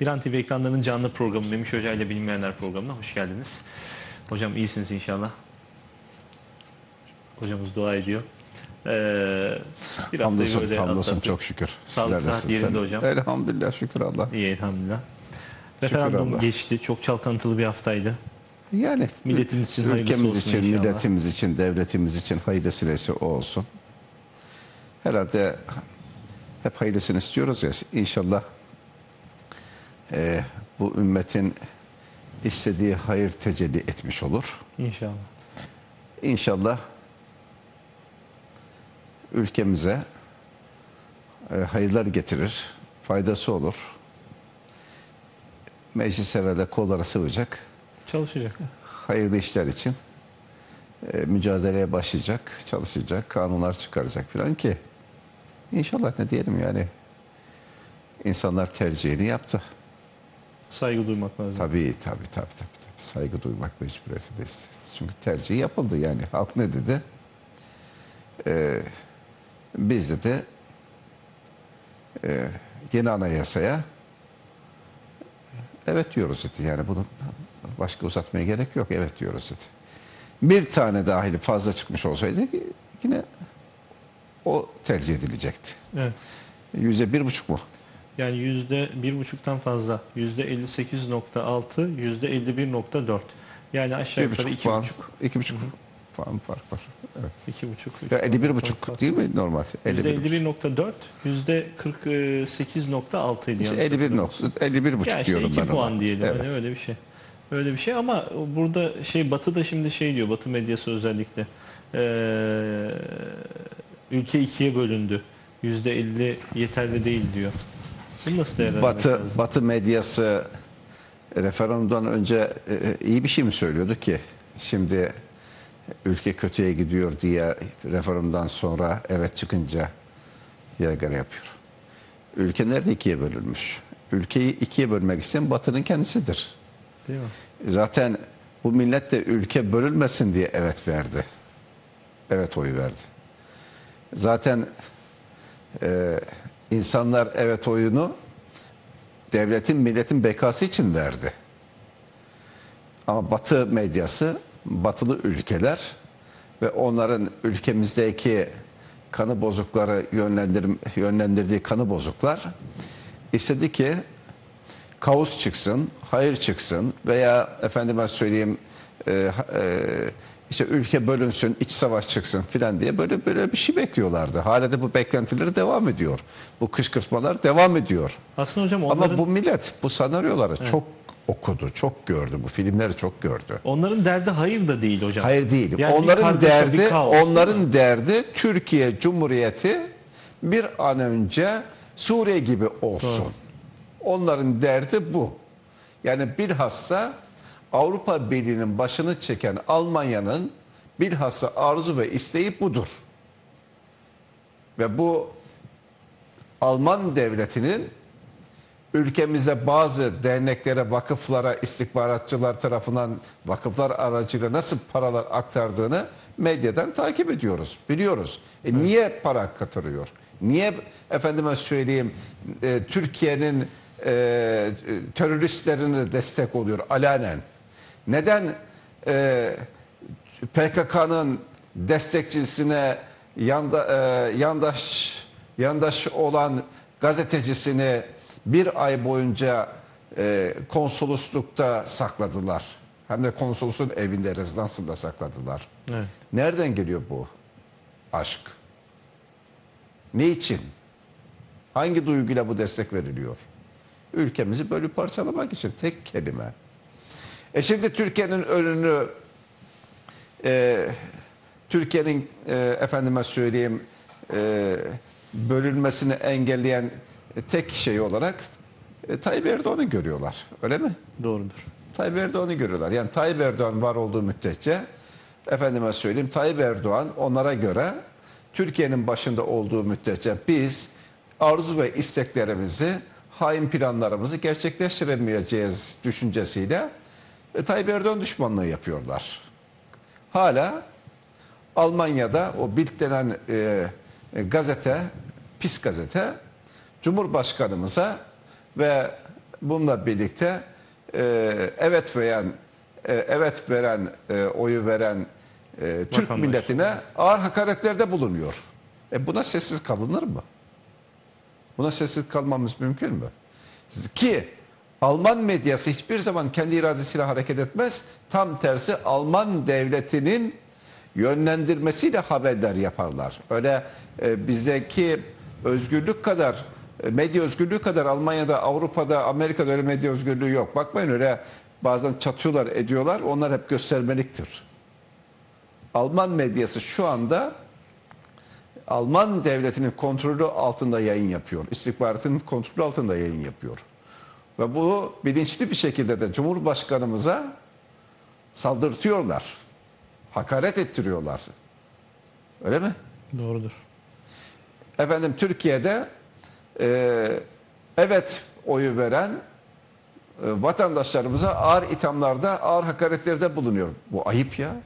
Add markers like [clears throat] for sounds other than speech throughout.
Bir TV ekranlarının canlı programı Memiş Hoca ile Bilinmeyenler programına hoş geldiniz. Hocam iyisiniz inşallah. Hocamız dua ediyor. Ee, bir Hamdolsun, böyle hamdolsun atlattık. çok şükür. Sağlık, nasılsınız? yerinde hocam. Elhamdülillah şükür Allah. İyi elhamdülillah. Referandum Allah. geçti. Çok çalkantılı bir haftaydı. Yani Milletimiz için hayırlısı ülkemiz için, inşallah. milletimiz için, devletimiz için hayırlısıyla o olsun. Herhalde hep hayırlısını istiyoruz ya. İnşallah e, bu ümmetin istediği hayır tecelli etmiş olur. İnşallah. İnşallah ülkemize e, hayırlar getirir, faydası olur. Meclis herhalde kollara sıvacak, Çalışacak. hayırlı işler için e, mücadeleye başlayacak, çalışacak, kanunlar çıkaracak falan ki inşallah ne diyelim yani insanlar tercihini yaptı. Saygı duymak lazım. Tabii tabii tabii tabii. tabii. Saygı duymak mecburiyetindeyiz. Çünkü tercih yapıldı yani. [laughs] Halk ne dedi? Ee, biz dedi e, yeni anayasaya evet diyoruz dedi. Yani bunu başka uzatmaya gerek yok. Evet diyoruz dedi. Bir tane dahili fazla çıkmış olsaydı yine o tercih edilecekti. Evet. Yüzde bir buçuk mu? Yani yüzde bir buçuktan fazla. Yüzde 58.6, yüzde 51.4. Yani aşağı Bir yukarı buçuk iki puan. buçuk. İki buçuk puan fark var. Evet. İki buçuk. Ya puan 51 fark buçuk var. değil mi normal? Yüzde 51. 51.4, yüzde 48.6 idi. İşte yanlış 51 nokta 51 buçuk Ya işte diyorum 2 ben puan ona. diyelim Evet. hani öyle bir şey. Öyle bir şey ama burada şey Batı da şimdi şey diyor Batı medyası özellikle ee, ülke ikiye bölündü. Yüzde 50 yeterli değil diyor. Bunu nasıl değerlendirmek Batı lazım? Batı medyası referandumdan önce e, iyi bir şey mi söylüyordu ki? Şimdi ülke kötüye gidiyor diye referandumdan sonra evet çıkınca yaygara yapıyor. Ülke nerede ikiye bölünmüş? Ülkeyi ikiye bölmek isteyen Batı'nın kendisidir. Değil mi? Zaten bu millet de ülke bölünmesin diye evet verdi. Evet oyu verdi. Zaten e, insanlar evet oyunu devletin milletin bekası için verdi. Ama Batı medyası, batılı ülkeler ve onların ülkemizdeki kanı bozukları yönlendir, yönlendirdiği kanı bozuklar istedi ki kaos çıksın, hayır çıksın veya efendime söyleyeyim e, e, işte ülke bölünsün, iç savaş çıksın filan diye böyle böyle bir şey bekliyorlardı. Hala da bu beklentileri devam ediyor. Bu kışkırtmalar devam ediyor. Aslında hocam onların, Ama bu millet bu senaryoları çok okudu, çok gördü. Bu filmleri çok gördü. onların derdi hayır da değil hocam. Hayır değil. Yani onların bir derdi, kaos, onların derdi Türkiye Cumhuriyeti bir an önce Suriye gibi olsun. Onların derdi bu. Yani bilhassa Avrupa Birliği'nin başını çeken Almanya'nın bilhassa arzu ve isteği budur. Ve bu Alman devletinin ülkemizde bazı derneklere, vakıflara, istihbaratçılar tarafından vakıflar aracıyla nasıl paralar aktardığını medyadan takip ediyoruz, biliyoruz. E niye para aktarıyor? Niye efendime söyleyeyim e, Türkiye'nin e, teröristlerine destek oluyor alanen? Neden e, PKK'nın destekçisine yanda, e, yandaş yandaş olan gazetecisini bir ay boyunca e, konsoloslukta sakladılar. Hem de konsolosun evinde, rezidansında sakladılar. Evet. Nereden geliyor bu aşk? Ne için? Hangi duyguyla bu destek veriliyor? Ülkemizi bölüp parçalamak için tek kelime. E şimdi Türkiye'nin önünü e, Türkiye'nin e, efendime söyleyeyim e, bölünmesini engelleyen tek şey olarak e, Tayyip Erdoğan'ı görüyorlar. Öyle mi? Doğrudur. Tayyip Erdoğan'ı görüyorlar. Yani Tayyip Erdoğan var olduğu müddetçe efendime söyleyeyim Tayyip Erdoğan onlara göre Türkiye'nin başında olduğu müddetçe biz arzu ve isteklerimizi, hain planlarımızı gerçekleştiremeyeceğiz düşüncesiyle e, Tayyip Erdoğan düşmanlığı yapıyorlar. Hala Almanya'da o Bild denen e, e, gazete, pis gazete, Cumhurbaşkanımıza ve bununla birlikte e, evet veren e, evet veren e, oyu veren e, Türk Vatandaş. milletine ağır hakaretlerde bulunuyor. E buna sessiz kalınır mı? Buna sessiz kalmamız mümkün mü? Ki Alman medyası hiçbir zaman kendi iradesiyle hareket etmez. Tam tersi Alman devletinin yönlendirmesiyle haberler yaparlar. Öyle e, bizdeki özgürlük kadar e, medya özgürlüğü kadar Almanya'da, Avrupa'da, Amerika'da öyle medya özgürlüğü yok. Bakmayın öyle bazen çatıyorlar, ediyorlar. Onlar hep göstermeliktir. Alman medyası şu anda Alman devletinin kontrolü altında yayın yapıyor. İstihbaratın kontrolü altında yayın yapıyor. Ve bu bilinçli bir şekilde de Cumhurbaşkanımıza saldırtıyorlar. Hakaret ettiriyorlar. Öyle mi? Doğrudur. Efendim Türkiye'de e, evet oyu veren e, vatandaşlarımıza ağır ithamlarda, ağır hakaretlerde bulunuyor. Bu ayıp ya.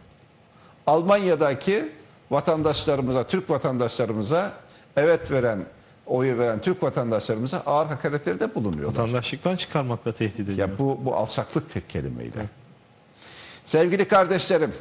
Almanya'daki vatandaşlarımıza, Türk vatandaşlarımıza evet veren, oyu veren Türk vatandaşlarımıza ağır hakaretlerde bulunuyorlar. Vatandaşlıktan çıkarmakla tehdit ediyor. Ya bu bu alçaklık tek kelimeyle. Sevgili kardeşlerim,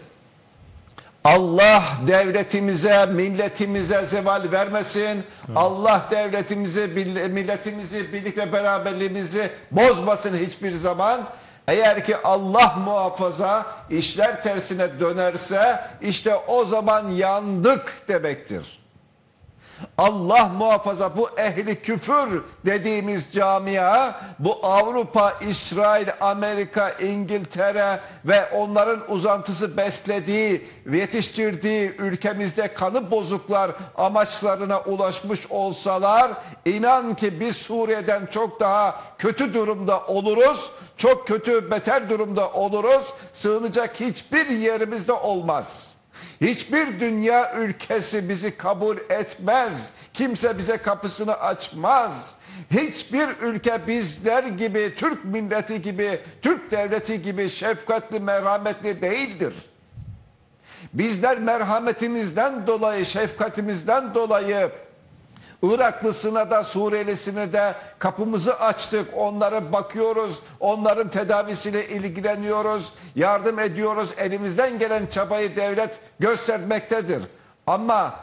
Allah devletimize, milletimize zeval vermesin. Allah devletimizi, milletimizi, birlik ve beraberliğimizi bozmasın hiçbir zaman. Eğer ki Allah muhafaza işler tersine dönerse işte o zaman yandık demektir. Allah muhafaza bu ehli küfür dediğimiz camia bu Avrupa, İsrail, Amerika, İngiltere ve onların uzantısı beslediği, yetiştirdiği ülkemizde kanı bozuklar amaçlarına ulaşmış olsalar inan ki biz Suriye'den çok daha kötü durumda oluruz. Çok kötü beter durumda oluruz. Sığınacak hiçbir yerimizde olmaz. Hiçbir dünya ülkesi bizi kabul etmez. Kimse bize kapısını açmaz. Hiçbir ülke bizler gibi, Türk milleti gibi, Türk devleti gibi şefkatli, merhametli değildir. Bizler merhametimizden dolayı, şefkatimizden dolayı Iraklısına da Suriyelisine de kapımızı açtık. Onlara bakıyoruz. Onların tedavisiyle ilgileniyoruz. Yardım ediyoruz. Elimizden gelen çabayı devlet göstermektedir. Ama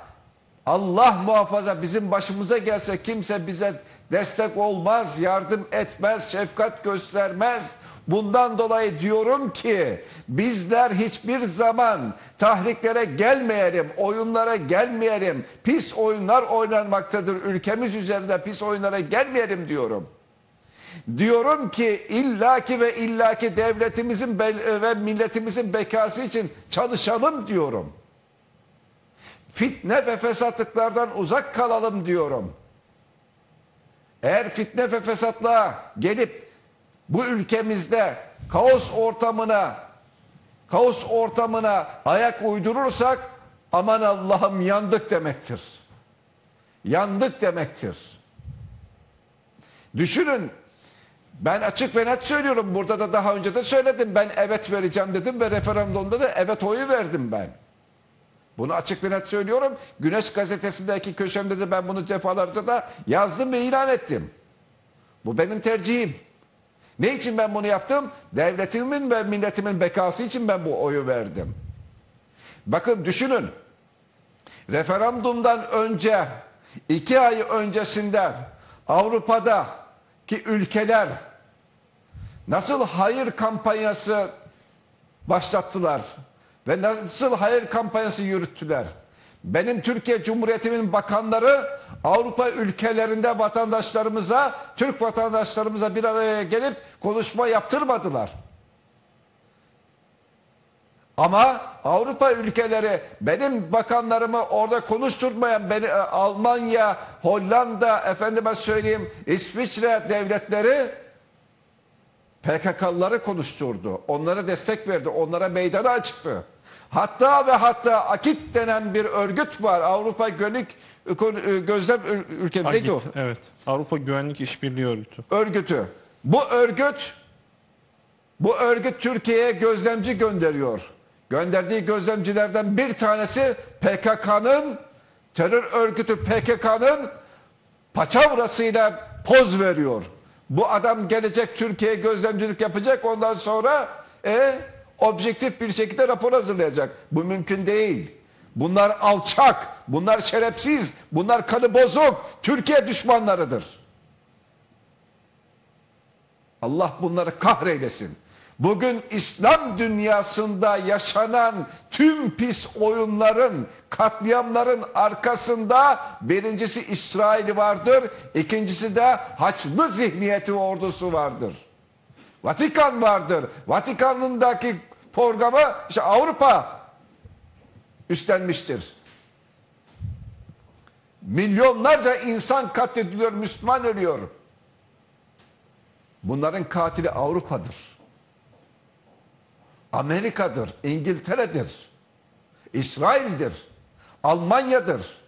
Allah muhafaza bizim başımıza gelse kimse bize destek olmaz, yardım etmez, şefkat göstermez. Bundan dolayı diyorum ki bizler hiçbir zaman tahriklere gelmeyelim, oyunlara gelmeyelim. Pis oyunlar oynanmaktadır ülkemiz üzerinde pis oyunlara gelmeyelim diyorum. Diyorum ki illaki ve illaki devletimizin ve milletimizin bekası için çalışalım diyorum. Fitne ve fesatlıklardan uzak kalalım diyorum. Eğer fitne ve fesatlığa gelip bu ülkemizde kaos ortamına kaos ortamına ayak uydurursak aman Allah'ım yandık demektir. Yandık demektir. Düşünün ben açık ve net söylüyorum burada da daha önce de söyledim ben evet vereceğim dedim ve referandumda da evet oyu verdim ben. Bunu açık ve net söylüyorum. Güneş gazetesindeki köşemde de ben bunu defalarca da yazdım ve ilan ettim. Bu benim tercihim. Ne için ben bunu yaptım? Devletimin ve milletimin bekası için ben bu oyu verdim. Bakın düşünün. Referandumdan önce, iki ay öncesinden Avrupa'da ki ülkeler nasıl hayır kampanyası başlattılar ve nasıl hayır kampanyası yürüttüler. Benim Türkiye Cumhuriyeti'nin bakanları Avrupa ülkelerinde vatandaşlarımıza, Türk vatandaşlarımıza bir araya gelip konuşma yaptırmadılar. Ama Avrupa ülkeleri benim bakanlarımı orada konuşturmayan beni, e, Almanya, Hollanda, efendime söyleyeyim İsviçre devletleri PKK'lıları konuşturdu. Onlara destek verdi. Onlara meydana açtı. Hatta ve hatta AKİT denen bir örgüt var. Avrupa Gönük Gözlem Ül- Ülke neydi o? Agit, evet. Avrupa Güvenlik İşbirliği Örgütü. Örgütü. Bu örgüt bu örgüt Türkiye'ye gözlemci gönderiyor. Gönderdiği gözlemcilerden bir tanesi PKK'nın terör örgütü PKK'nın paçavrasıyla poz veriyor. Bu adam gelecek Türkiye'ye gözlemcilik yapacak ondan sonra e, objektif bir şekilde rapor hazırlayacak. Bu mümkün değil. Bunlar alçak, bunlar şerefsiz, bunlar kanı bozuk, Türkiye düşmanlarıdır. Allah bunları kahreylesin. Bugün İslam dünyasında yaşanan tüm pis oyunların, katliamların arkasında birincisi İsrail vardır, ikincisi de Haçlı zihniyeti ordusu vardır. Vatikan vardır. Vatikan'ındaki programı işte Avrupa üstlenmiştir. Milyonlarca insan katlediliyor, Müslüman ölüyor. Bunların katili Avrupa'dır. Amerika'dır, İngiltere'dir, İsrail'dir, Almanya'dır.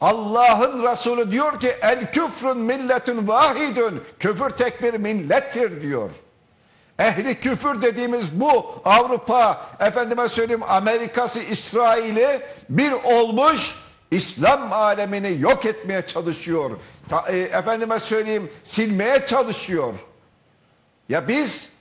Allah'ın Resulü diyor ki el küfrün milletin vahidün küfür tek bir millettir diyor. Ehli küfür dediğimiz bu Avrupa, efendime söyleyeyim Amerika'sı, İsrail'i bir olmuş İslam alemini yok etmeye çalışıyor. Ta, e, efendime söyleyeyim silmeye çalışıyor. Ya biz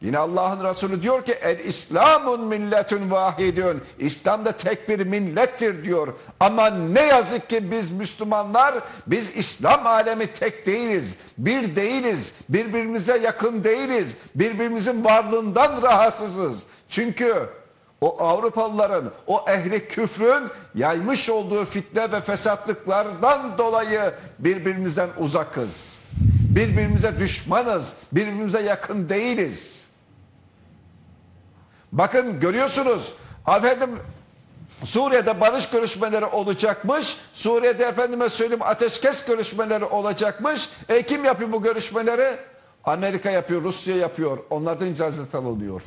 yine Allah'ın Resulü diyor ki el İslamun milletün vahidun. İslam da tek bir millettir diyor. Ama ne yazık ki biz Müslümanlar biz İslam alemi tek değiliz. Bir değiliz. Birbirimize yakın değiliz. Birbirimizin varlığından rahatsızız. Çünkü o Avrupalıların, o ehli küfrün yaymış olduğu fitne ve fesatlıklardan dolayı birbirimizden uzakız. Birbirimize düşmanız, birbirimize yakın değiliz. Bakın görüyorsunuz, efendim Suriye'de barış görüşmeleri olacakmış. Suriye'de efendime söyleyeyim ateşkes görüşmeleri olacakmış. E kim yapıyor bu görüşmeleri? Amerika yapıyor, Rusya yapıyor. Onlardan icazet alınıyor.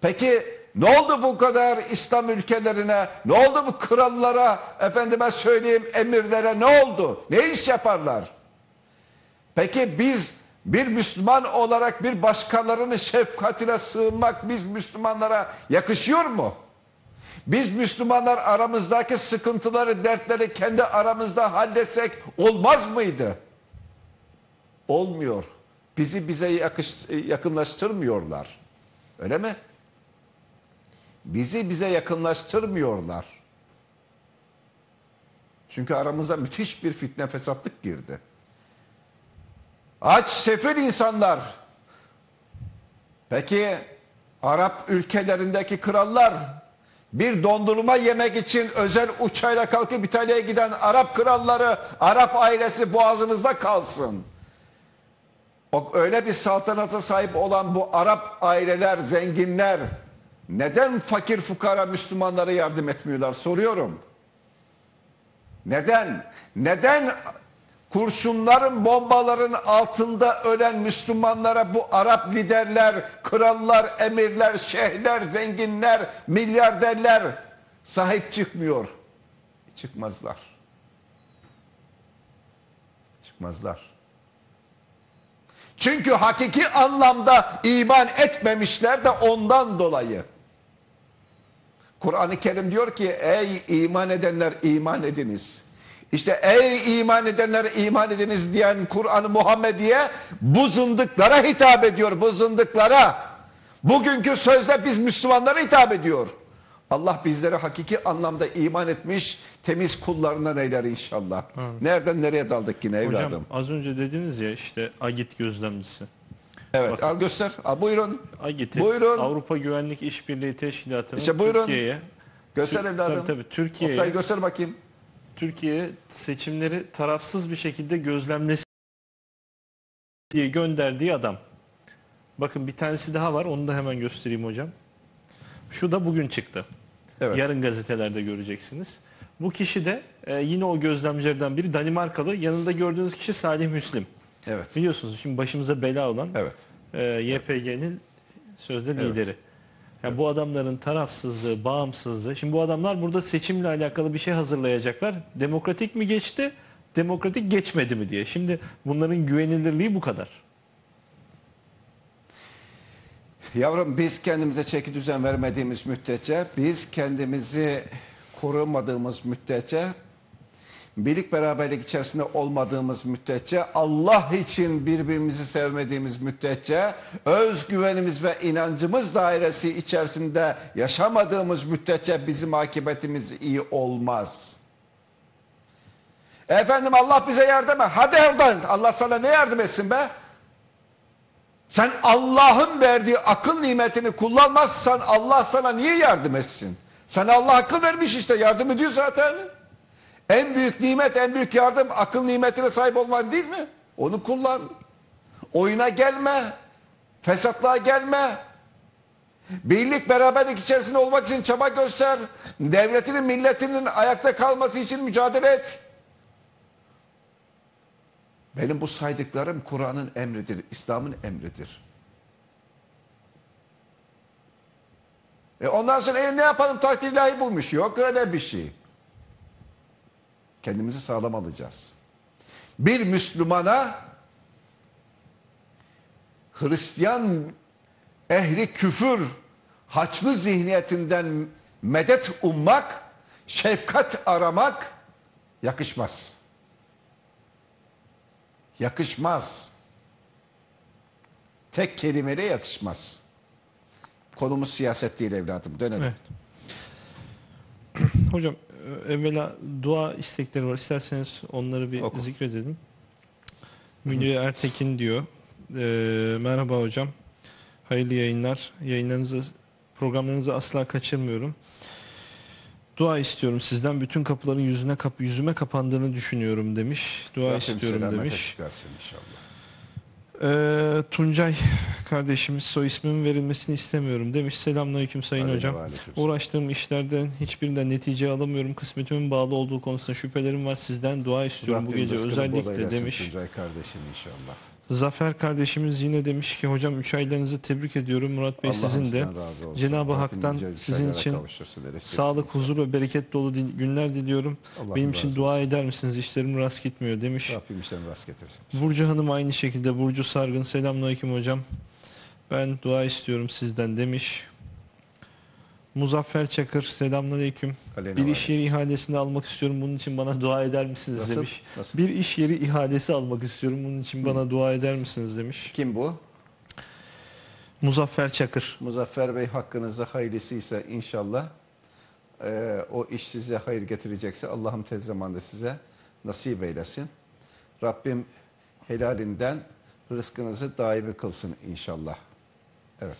Peki ne oldu bu kadar İslam ülkelerine? Ne oldu bu krallara? Efendime söyleyeyim emirlere ne oldu? Ne iş yaparlar? Peki biz bir Müslüman olarak bir başkalarının şefkatine sığınmak biz Müslümanlara yakışıyor mu? Biz Müslümanlar aramızdaki sıkıntıları, dertleri kendi aramızda halletsek olmaz mıydı? Olmuyor. Bizi bize yakış, yakınlaştırmıyorlar. Öyle mi? Bizi bize yakınlaştırmıyorlar. Çünkü aramıza müthiş bir fitne fesatlık girdi. Aç sefil insanlar. Peki Arap ülkelerindeki krallar bir dondurma yemek için özel uçayla kalkıp İtalya'ya giden Arap kralları, Arap ailesi boğazınızda kalsın. O öyle bir saltanata sahip olan bu Arap aileler, zenginler neden fakir fukara Müslümanlara yardım etmiyorlar soruyorum. Neden? Neden kurşunların, bombaların altında ölen Müslümanlara bu Arap liderler, krallar, emirler, şeyhler, zenginler, milyarderler sahip çıkmıyor? Çıkmazlar. Çıkmazlar. Çünkü hakiki anlamda iman etmemişler de ondan dolayı. Kur'an-ı Kerim diyor ki ey iman edenler iman ediniz. İşte ey iman edenler iman ediniz diyen Kur'an-ı Muhammediye bu zındıklara hitap ediyor bu zındıklara. Bugünkü sözde biz Müslümanlara hitap ediyor. Allah bizleri hakiki anlamda iman etmiş temiz kullarından eyler inşallah. Nereden nereye daldık yine evladım? Hocam az önce dediniz ya işte Agit gözlemcisi. evet bak- al göster. Al, buyurun. Agit'i Buyurun. Avrupa Güvenlik İşbirliği Teşkilatı'nın İşte buyurun. Türkiye'ye Göster evladım. Tabii tabii Türkiye'ye Oktay göster bakayım. Türkiye seçimleri tarafsız bir şekilde gözlemlesin diye gönderdiği adam. Bakın bir tanesi daha var onu da hemen göstereyim hocam. Şu da bugün çıktı. Evet. Yarın gazetelerde göreceksiniz. Bu kişi de e, yine o gözlemcilerden biri Danimarkalı. Yanında gördüğünüz kişi Salih Müslim. Evet. Biliyorsunuz şimdi başımıza bela olan Evet. e, YPG'nin sözde lideri. Yani bu adamların tarafsızlığı, bağımsızlığı. Şimdi bu adamlar burada seçimle alakalı bir şey hazırlayacaklar. Demokratik mi geçti, demokratik geçmedi mi diye. Şimdi bunların güvenilirliği bu kadar. Yavrum biz kendimize çeki düzen vermediğimiz müddetçe, biz kendimizi korumadığımız müddetçe birlik beraberlik içerisinde olmadığımız müddetçe, Allah için birbirimizi sevmediğimiz müddetçe, özgüvenimiz ve inancımız dairesi içerisinde yaşamadığımız müddetçe bizim akıbetimiz iyi olmaz. Efendim Allah bize yardım et. Hadi oradan. Allah sana ne yardım etsin be? Sen Allah'ın verdiği akıl nimetini kullanmazsan Allah sana niye yardım etsin? Sana Allah akıl vermiş işte yardım ediyor zaten. En büyük nimet, en büyük yardım akıl nimetine sahip olman değil mi? Onu kullan. Oyuna gelme. Fesatlığa gelme. Birlik beraberlik içerisinde olmak için çaba göster. Devletinin, milletinin ayakta kalması için mücadele et. Benim bu saydıklarım Kur'an'ın emridir, İslam'ın emridir. E ondan sonra e, ne yapalım takdir ilahi buymuş. Yok öyle bir şey. Kendimizi sağlam alacağız. Bir Müslümana Hristiyan ehli küfür haçlı zihniyetinden medet ummak, şefkat aramak yakışmaz. Yakışmaz. Tek kelimeyle yakışmaz. Konumuz siyaset değil evladım. Dönelim. Evet. [clears throat] Hocam evvela dua istekleri var. İsterseniz onları bir Oku. zikredelim. Münir Ertekin diyor. E, merhaba hocam. Hayırlı yayınlar. Yayınlarınızı, programlarınızı asla kaçırmıyorum. Dua istiyorum sizden. Bütün kapıların yüzüne kap yüzüme kapandığını düşünüyorum demiş. Dua Rabbim istiyorum demiş. inşallah. Ee, Tuncay kardeşimiz soy ismimin verilmesini istemiyorum demiş. Selamünaleyküm sayın Aleyküm hocam. aleyküm. Uğraştığım işlerden hiçbirinden netice alamıyorum. Kısmetimin bağlı olduğu konusunda şüphelerim var. Sizden dua istiyorum bu Rabbim gece rızkını bol özellikle demiş. Tuncay kardeşim inşallah. Zafer kardeşimiz yine demiş ki hocam 3 aylarınızı tebrik ediyorum. Murat Bey Allah'ım sizin de. Cenab-ı Hak'tan sizin için sağlık, huzur ve bereket dolu dil- günler diliyorum. Allah'ım Benim için dua eder misiniz? İşlerim rast gitmiyor demiş. Rabbim işlerini rast getirsin. Burcu Hanım aynı şekilde Burcu Sargın selamünaleyküm hocam. Ben dua istiyorum sizden demiş. Muzaffer Çakır selamünaleyküm. Aleyna Bir iş yeri ihalesini almak istiyorum. Bunun için bana dua eder misiniz Nasıl? demiş. Nasıl? Bir iş yeri ihalesi almak istiyorum. Bunun için bana dua eder misiniz demiş. Kim bu? Muzaffer Çakır. Muzaffer Bey hakkınızda hayırlısıysa inşallah e, o iş size hayır getirecekse Allah'ım tez zamanda size nasip eylesin. Rabbim helalinden rızkınızı daimi kılsın inşallah. Evet.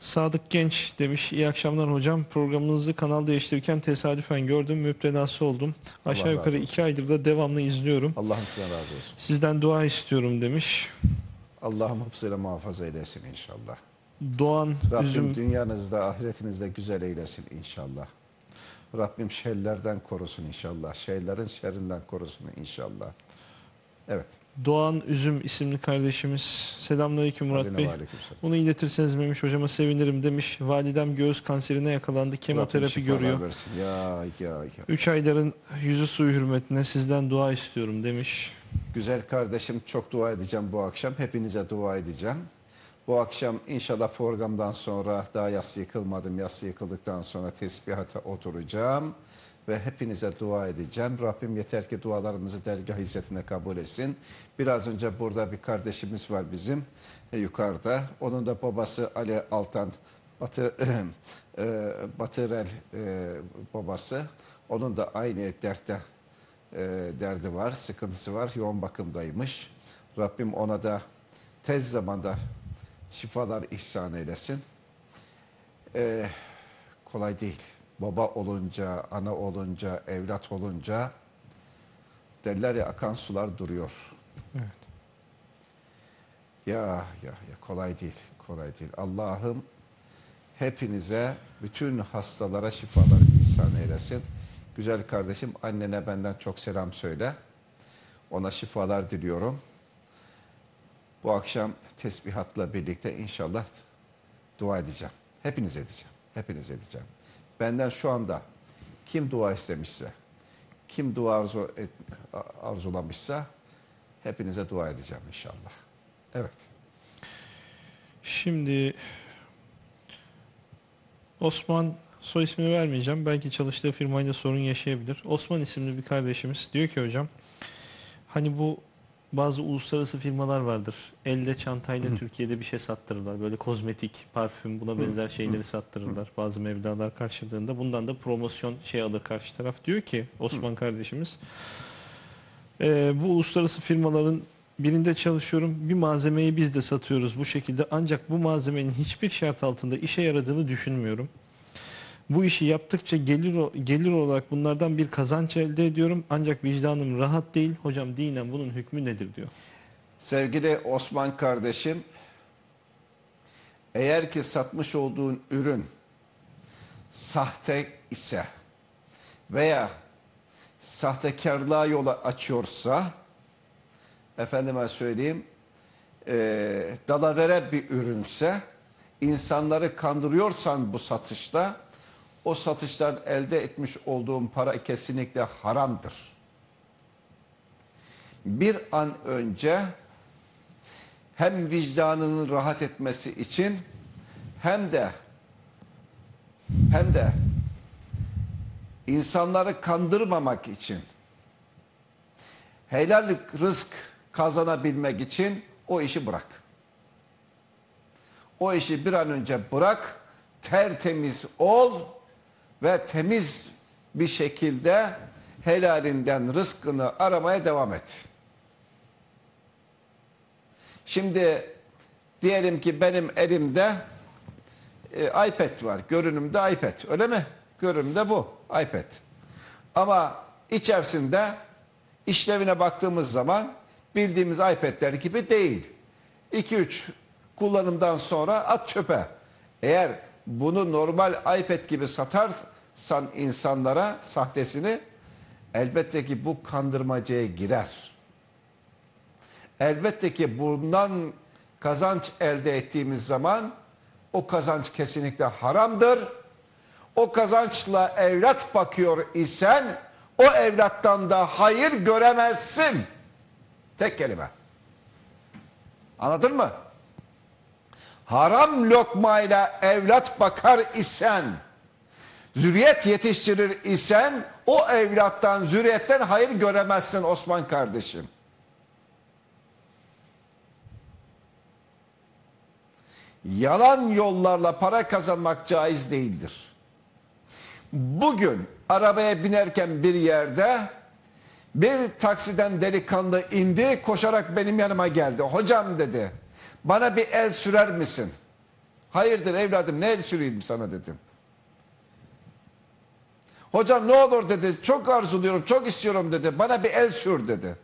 Sadık Genç demiş. İyi akşamlar hocam. Programınızı kanal değiştirirken tesadüfen gördüm. Müptelası oldum. Aşağı razı yukarı iki aydır da devamlı izliyorum. Allah'ım size razı olsun. Sizden dua istiyorum demiş. Allah'ım hıfzıyla muhafaza eylesin inşallah. Doğan Rabbim Üzüm dünyanızda ahiretinizde güzel eylesin inşallah. Rabbim şerlerden korusun inşallah. Şeylerin şerrinden korusun inşallah. Evet. Doğan Üzüm isimli kardeşimiz. Selamünaleyküm Murat Bey. Bunu iletirseniz Memiş hocama sevinirim demiş. Validem göğüs kanserine yakalandı. Kemoterapi görüyor. versin. Ya ya ya. 3 ayların yüzü suyu hürmetine sizden dua istiyorum demiş. Güzel kardeşim çok dua edeceğim bu akşam. Hepinize dua edeceğim. Bu akşam inşallah programdan sonra daha yas yıkılmadım. Yas yıkıldıktan sonra tesbihata oturacağım. Ve hepinize dua edeceğim. Rabbim yeter ki dualarımızı dergah izzetine kabul etsin. Biraz önce burada bir kardeşimiz var bizim e, yukarıda. Onun da babası Ali Altan Batı, [clears throat] e, Batırel e, babası. Onun da aynı dertte e, derdi var, sıkıntısı var. Yoğun bakımdaymış. Rabbim ona da tez zamanda şifalar ihsan eylesin. E, kolay değil. Baba olunca, ana olunca, evlat olunca derler ya akan sular duruyor. Evet. Ya ya ya kolay değil, kolay değil. Allah'ım hepinize, bütün hastalara şifalar ihsan eylesin. Güzel kardeşim annene benden çok selam söyle. Ona şifalar diliyorum. Bu akşam tesbihatla birlikte inşallah dua edeceğim. Hepiniz edeceğim. Hepiniz edeceğim. Benden şu anda kim dua istemişse, kim dua arzu et, arzulamışsa hepinize dua edeceğim inşallah. Evet. Şimdi Osman soy ismini vermeyeceğim. Belki çalıştığı firmayla sorun yaşayabilir. Osman isimli bir kardeşimiz diyor ki hocam hani bu bazı uluslararası firmalar vardır. Elle çantayla Türkiye'de bir şey sattırırlar. Böyle kozmetik, parfüm buna benzer şeyleri sattırırlar. Bazı mevlalar karşılığında. Bundan da promosyon şey alır karşı taraf. Diyor ki Osman kardeşimiz ee, bu uluslararası firmaların birinde çalışıyorum. Bir malzemeyi biz de satıyoruz bu şekilde. Ancak bu malzemenin hiçbir şart altında işe yaradığını düşünmüyorum. Bu işi yaptıkça gelir gelir olarak bunlardan bir kazanç elde ediyorum. Ancak vicdanım rahat değil. Hocam dinen bunun hükmü nedir diyor. Sevgili Osman kardeşim, eğer ki satmış olduğun ürün sahte ise veya sahtekarlığa yol açıyorsa, efendime söyleyeyim, e, dalavere bir ürünse, insanları kandırıyorsan bu satışta, o satıştan elde etmiş olduğun para kesinlikle haramdır. Bir an önce hem vicdanının rahat etmesi için hem de hem de insanları kandırmamak için helal rızk kazanabilmek için o işi bırak. O işi bir an önce bırak, tertemiz ol ve temiz bir şekilde helalinden rızkını aramaya devam et. Şimdi diyelim ki benim elimde e, iPad var. Görünümde iPad. Öyle mi? Görünümde bu. iPad. Ama içerisinde işlevine baktığımız zaman bildiğimiz iPad'ler gibi değil. 2-3 kullanımdan sonra at çöpe. Eğer bunu normal iPad gibi satarsan insanlara sahtesini elbette ki bu kandırmacaya girer. Elbette ki bundan kazanç elde ettiğimiz zaman o kazanç kesinlikle haramdır. O kazançla evlat bakıyor isen o evlattan da hayır göremezsin. Tek kelime. Anladın mı? Haram lokmayla evlat bakar isen, zürriyet yetiştirir isen o evlattan, zürriyetten hayır göremezsin Osman kardeşim. yalan yollarla para kazanmak caiz değildir. Bugün arabaya binerken bir yerde bir taksiden delikanlı indi koşarak benim yanıma geldi. Hocam dedi bana bir el sürer misin? Hayırdır evladım ne el süreyim sana dedim. Hocam ne olur dedi çok arzuluyorum çok istiyorum dedi bana bir el sür dedi.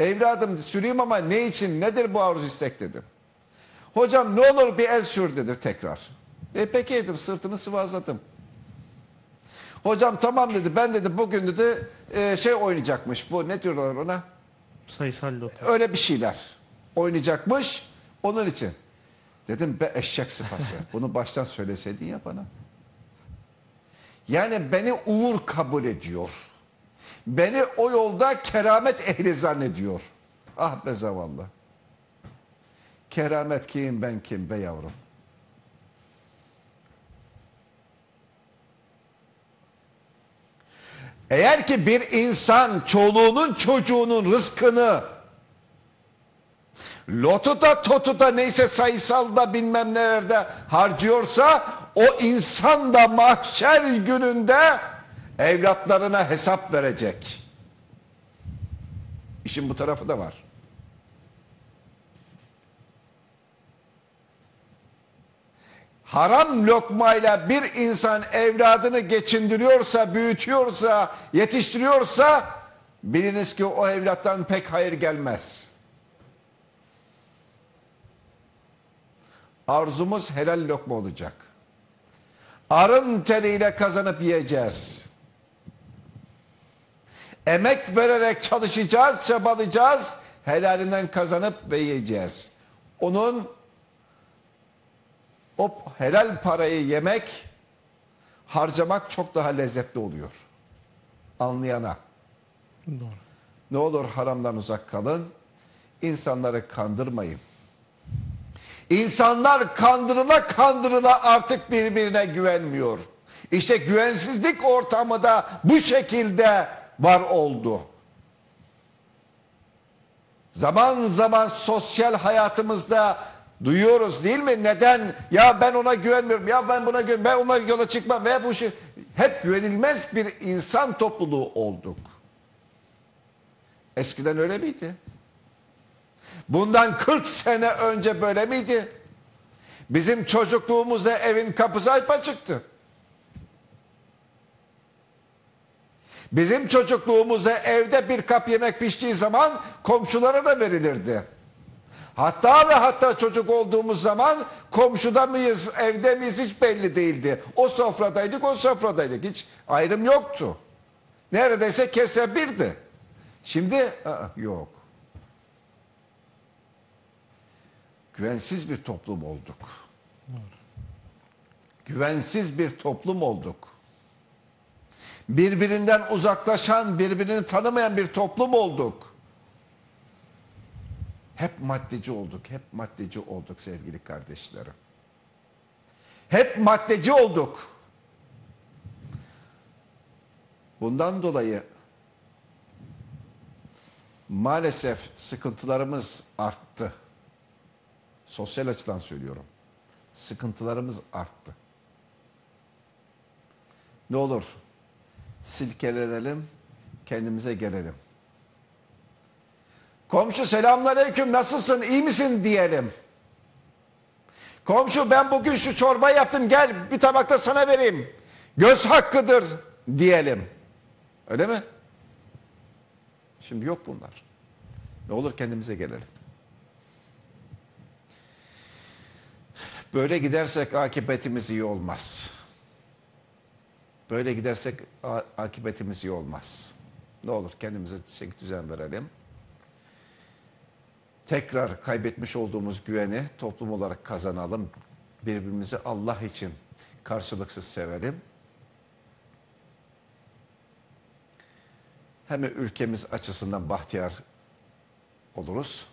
Evladım süreyim ama ne için nedir bu arzu istek dedim. Hocam ne olur bir el sür dedi tekrar. E peki dedim sırtını sıvazladım. Hocam tamam dedi ben dedi bugün dedi e, şey oynayacakmış bu ne diyorlar ona? Sayısal loto. Öyle bir şeyler oynayacakmış onun için. Dedim be eşek sıfası [laughs] bunu baştan söyleseydin ya bana. Yani beni uğur kabul ediyor. Beni o yolda keramet ehli zannediyor. Ah be zavallı. Keramet kim ben kim be yavrum. Eğer ki bir insan çoluğunun çocuğunun rızkını lotuda totuda neyse sayısalda bilmem nelerde harcıyorsa o insan da mahşer gününde evlatlarına hesap verecek. İşin bu tarafı da var. haram lokmayla bir insan evladını geçindiriyorsa, büyütüyorsa, yetiştiriyorsa biliniz ki o evlattan pek hayır gelmez. Arzumuz helal lokma olacak. Arın teriyle kazanıp yiyeceğiz. Emek vererek çalışacağız, çabalayacağız. Helalinden kazanıp ve yiyeceğiz. Onun o helal parayı yemek, harcamak çok daha lezzetli oluyor. Anlayana. Doğru. Ne olur haramdan uzak kalın. İnsanları kandırmayın. İnsanlar kandırıla kandırıla artık birbirine güvenmiyor. İşte güvensizlik ortamı da bu şekilde var oldu. Zaman zaman sosyal hayatımızda duyuyoruz değil mi? Neden? Ya ben ona güvenmiyorum. Ya ben buna güven, ben ona yola çıkmam. Ve bu şey hep güvenilmez bir insan topluluğu olduk. Eskiden öyle miydi? Bundan 40 sene önce böyle miydi? Bizim çocukluğumuzda evin kapısı hep açıktı. Bizim çocukluğumuzda evde bir kap yemek piştiği zaman komşulara da verilirdi. Hatta ve hatta çocuk olduğumuz zaman komşuda mıyız, evde miyiz hiç belli değildi. O sofradaydık, o sofradaydık. Hiç ayrım yoktu. Neredeyse kese birdi. Şimdi aa, yok. Güvensiz bir toplum olduk. Güvensiz bir toplum olduk. Birbirinden uzaklaşan, birbirini tanımayan bir toplum olduk. Hep maddeci olduk, hep maddeci olduk sevgili kardeşlerim. Hep maddeci olduk. Bundan dolayı maalesef sıkıntılarımız arttı. Sosyal açıdan söylüyorum. Sıkıntılarımız arttı. Ne olur silkelenelim, kendimize gelelim. Komşu selamünaleyküm nasılsın iyi misin diyelim. Komşu ben bugün şu çorba yaptım gel bir tabakta sana vereyim. Göz hakkıdır diyelim. Öyle mi? Şimdi yok bunlar. Ne olur kendimize gelelim. Böyle gidersek akıbetimiz iyi olmaz. Böyle gidersek akıbetimiz iyi olmaz. Ne olur kendimize çeki düzen verelim. Tekrar kaybetmiş olduğumuz güveni toplum olarak kazanalım. Birbirimizi Allah için karşılıksız sevelim. Hem ülkemiz açısından bahtiyar oluruz.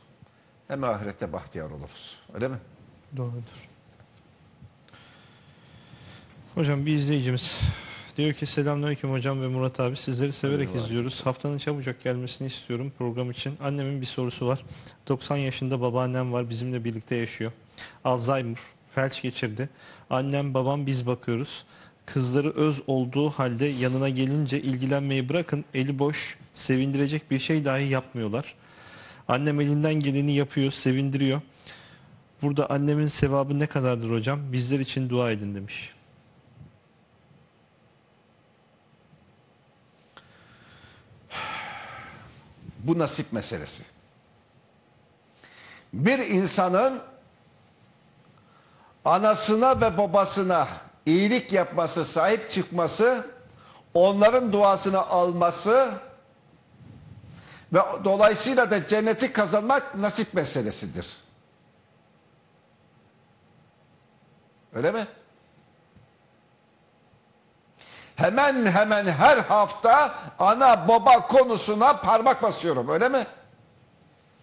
Hem ahirette bahtiyar oluruz. Öyle mi? Doğrudur. Hocam bir izleyicimiz diyor ki selamünaleyküm hocam ve Murat abi sizleri severek Eyvallah. izliyoruz. Haftanın çabucak gelmesini istiyorum program için. Annemin bir sorusu var. 90 yaşında babaannem var bizimle birlikte yaşıyor. Alzheimer, felç geçirdi. Annem babam biz bakıyoruz. Kızları öz olduğu halde yanına gelince ilgilenmeyi bırakın eli boş sevindirecek bir şey dahi yapmıyorlar. Annem elinden geleni yapıyor, sevindiriyor. Burada annemin sevabı ne kadardır hocam? Bizler için dua edin demiş. Bu nasip meselesi. Bir insanın anasına ve babasına iyilik yapması, sahip çıkması, onların duasını alması ve dolayısıyla da cenneti kazanmak nasip meselesidir. Öyle mi? Hemen hemen her hafta ana baba konusuna parmak basıyorum öyle mi?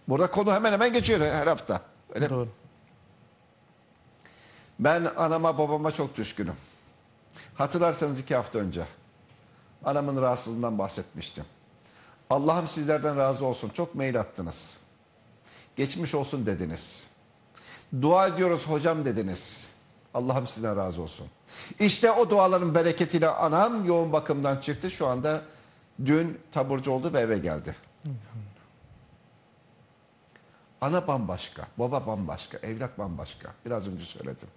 Burada konu hemen hemen geçiyor her hafta. Öyle mi? Doğru. Ben anama babama çok düşkünüm. Hatırlarsanız iki hafta önce anamın rahatsızlığından bahsetmiştim. Allah'ım sizlerden razı olsun. Çok mail attınız. Geçmiş olsun dediniz. Dua ediyoruz hocam dediniz. Allah'ım sizden razı olsun. İşte o duaların bereketiyle anam yoğun bakımdan çıktı. Şu anda dün taburcu oldu ve eve geldi. Ana bambaşka, baba bambaşka, evlat bambaşka. Biraz önce söyledim.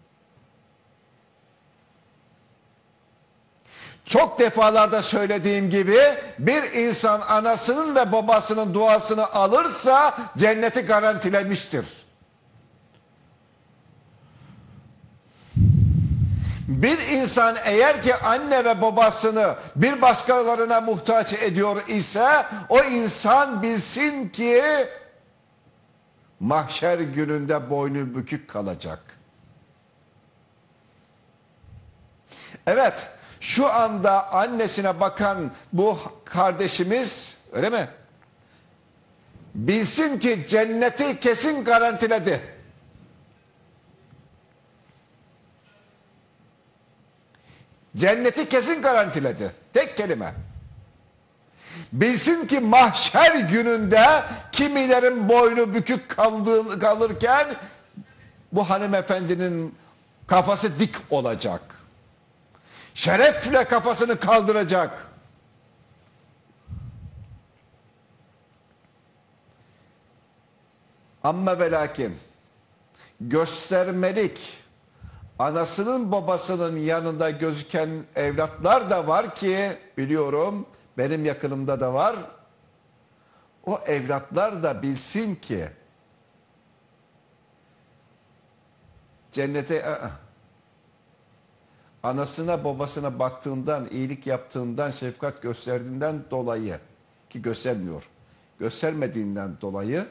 Çok defalarda söylediğim gibi bir insan anasının ve babasının duasını alırsa cenneti garantilemiştir. Bir insan eğer ki anne ve babasını bir başkalarına muhtaç ediyor ise o insan bilsin ki mahşer gününde boynu bükük kalacak. Evet, şu anda annesine bakan bu kardeşimiz, öyle mi? Bilsin ki cenneti kesin garantiledi. Cenneti kesin garantiledi. Tek kelime. Bilsin ki mahşer gününde kimilerin boynu bükük kaldığı, kalırken bu hanımefendinin kafası dik olacak. Şerefle kafasını kaldıracak. Amma ve lakin göstermelik anasının babasının yanında gözüken evlatlar da var ki biliyorum benim yakınımda da var. O evlatlar da bilsin ki cennete ı-ı. anasına babasına baktığından, iyilik yaptığından, şefkat gösterdiğinden dolayı ki göstermiyor. Göstermediğinden dolayı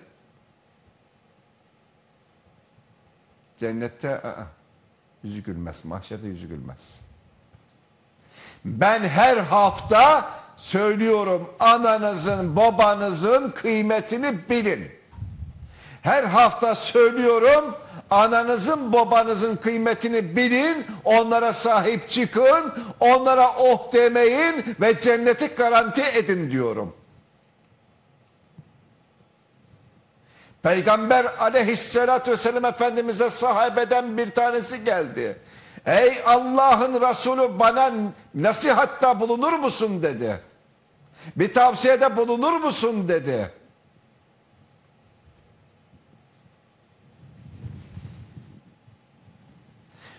Cennette ı-ı, yüzü gülmez, mahşerde yüzü gülmez. Ben her hafta söylüyorum ananızın, babanızın kıymetini bilin. Her hafta söylüyorum ananızın, babanızın kıymetini bilin, onlara sahip çıkın, onlara oh demeyin ve cenneti garanti edin diyorum. Peygamber aleyhissalatü vesselam Efendimiz'e sahabeden bir tanesi geldi. Ey Allah'ın Resulü bana nasihatta bulunur musun dedi. Bir tavsiyede bulunur musun dedi.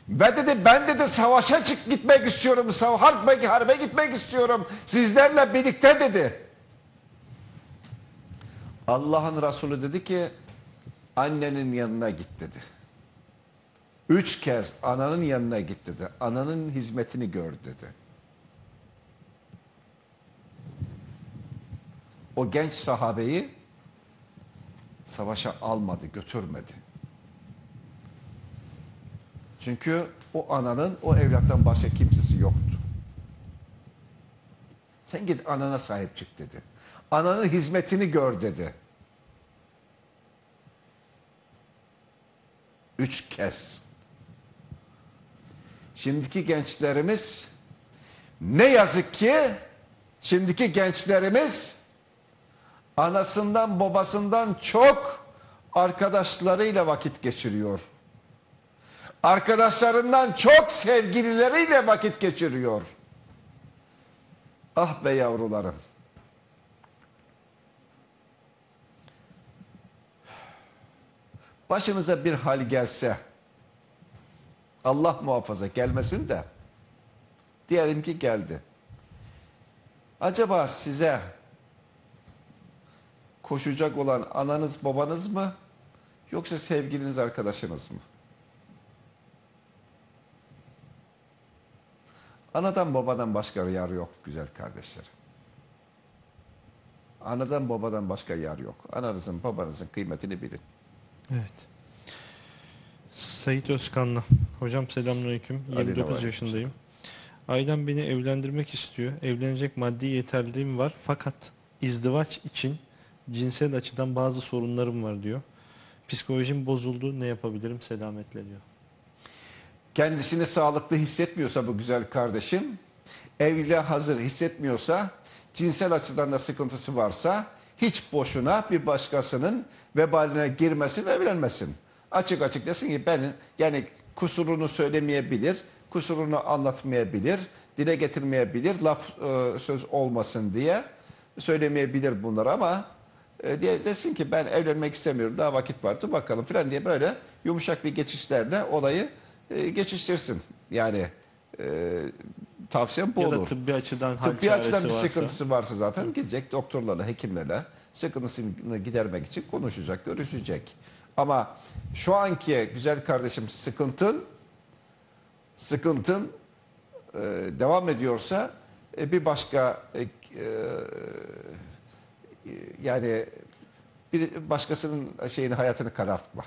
Ve dedi ben dedi savaşa çık gitmek istiyorum. Harbe, harbe gitmek istiyorum. Sizlerle birlikte dedi. Allah'ın Resulü dedi ki annenin yanına git dedi. Üç kez ananın yanına git dedi. Ananın hizmetini gör dedi. O genç sahabeyi savaşa almadı, götürmedi. Çünkü o ananın o evlattan başka kimsesi yoktu. Sen git anana sahip çık dedi. Ananın hizmetini gör dedi. Üç kez. Şimdiki gençlerimiz ne yazık ki şimdiki gençlerimiz anasından babasından çok arkadaşlarıyla vakit geçiriyor. Arkadaşlarından çok sevgilileriyle vakit geçiriyor. Ah be yavrularım. Başınıza bir hal gelse Allah muhafaza gelmesin de diyelim ki geldi. Acaba size koşacak olan ananız babanız mı yoksa sevgiliniz arkadaşınız mı? Anadan babadan başka yar yok güzel kardeşler. Anadan babadan başka yar yok. Ananızın babanızın kıymetini bilin. Evet. Sait Özkanlı. Hocam selamünaleyküm. Aleyküm 29 aleyküm. yaşındayım. Ailem beni evlendirmek istiyor. Evlenecek maddi yeterliliğim var. Fakat izdivaç için cinsel açıdan bazı sorunlarım var diyor. Psikolojim bozuldu. Ne yapabilirim? Selametle diyor. kendisini sağlıklı hissetmiyorsa bu güzel kardeşim, evliliğe hazır hissetmiyorsa, cinsel açıdan da sıkıntısı varsa hiç boşuna bir başkasının vebaline girmesin ve evlenmesin. Açık açık desin ki ben yani kusurunu söylemeyebilir, kusurunu anlatmayabilir, dile getirmeyebilir, laf e, söz olmasın diye söylemeyebilir bunları ama e, diye desin ki ben evlenmek istemiyorum daha vakit vardı bakalım filan diye böyle yumuşak bir geçişlerle olayı e, geçiştirsin. Yani e, tavsiyem bu Ya da olur. tıbbi açıdan Tıbbi açıdan bir varsa. sıkıntısı varsa zaten gidecek doktorlarla, hekimlerle sıkıntısını gidermek için konuşacak, görüşecek. Ama şu anki güzel kardeşim sıkıntın sıkıntın e, devam ediyorsa e, bir başka e, e, yani bir başkasının şeyini hayatını karartma.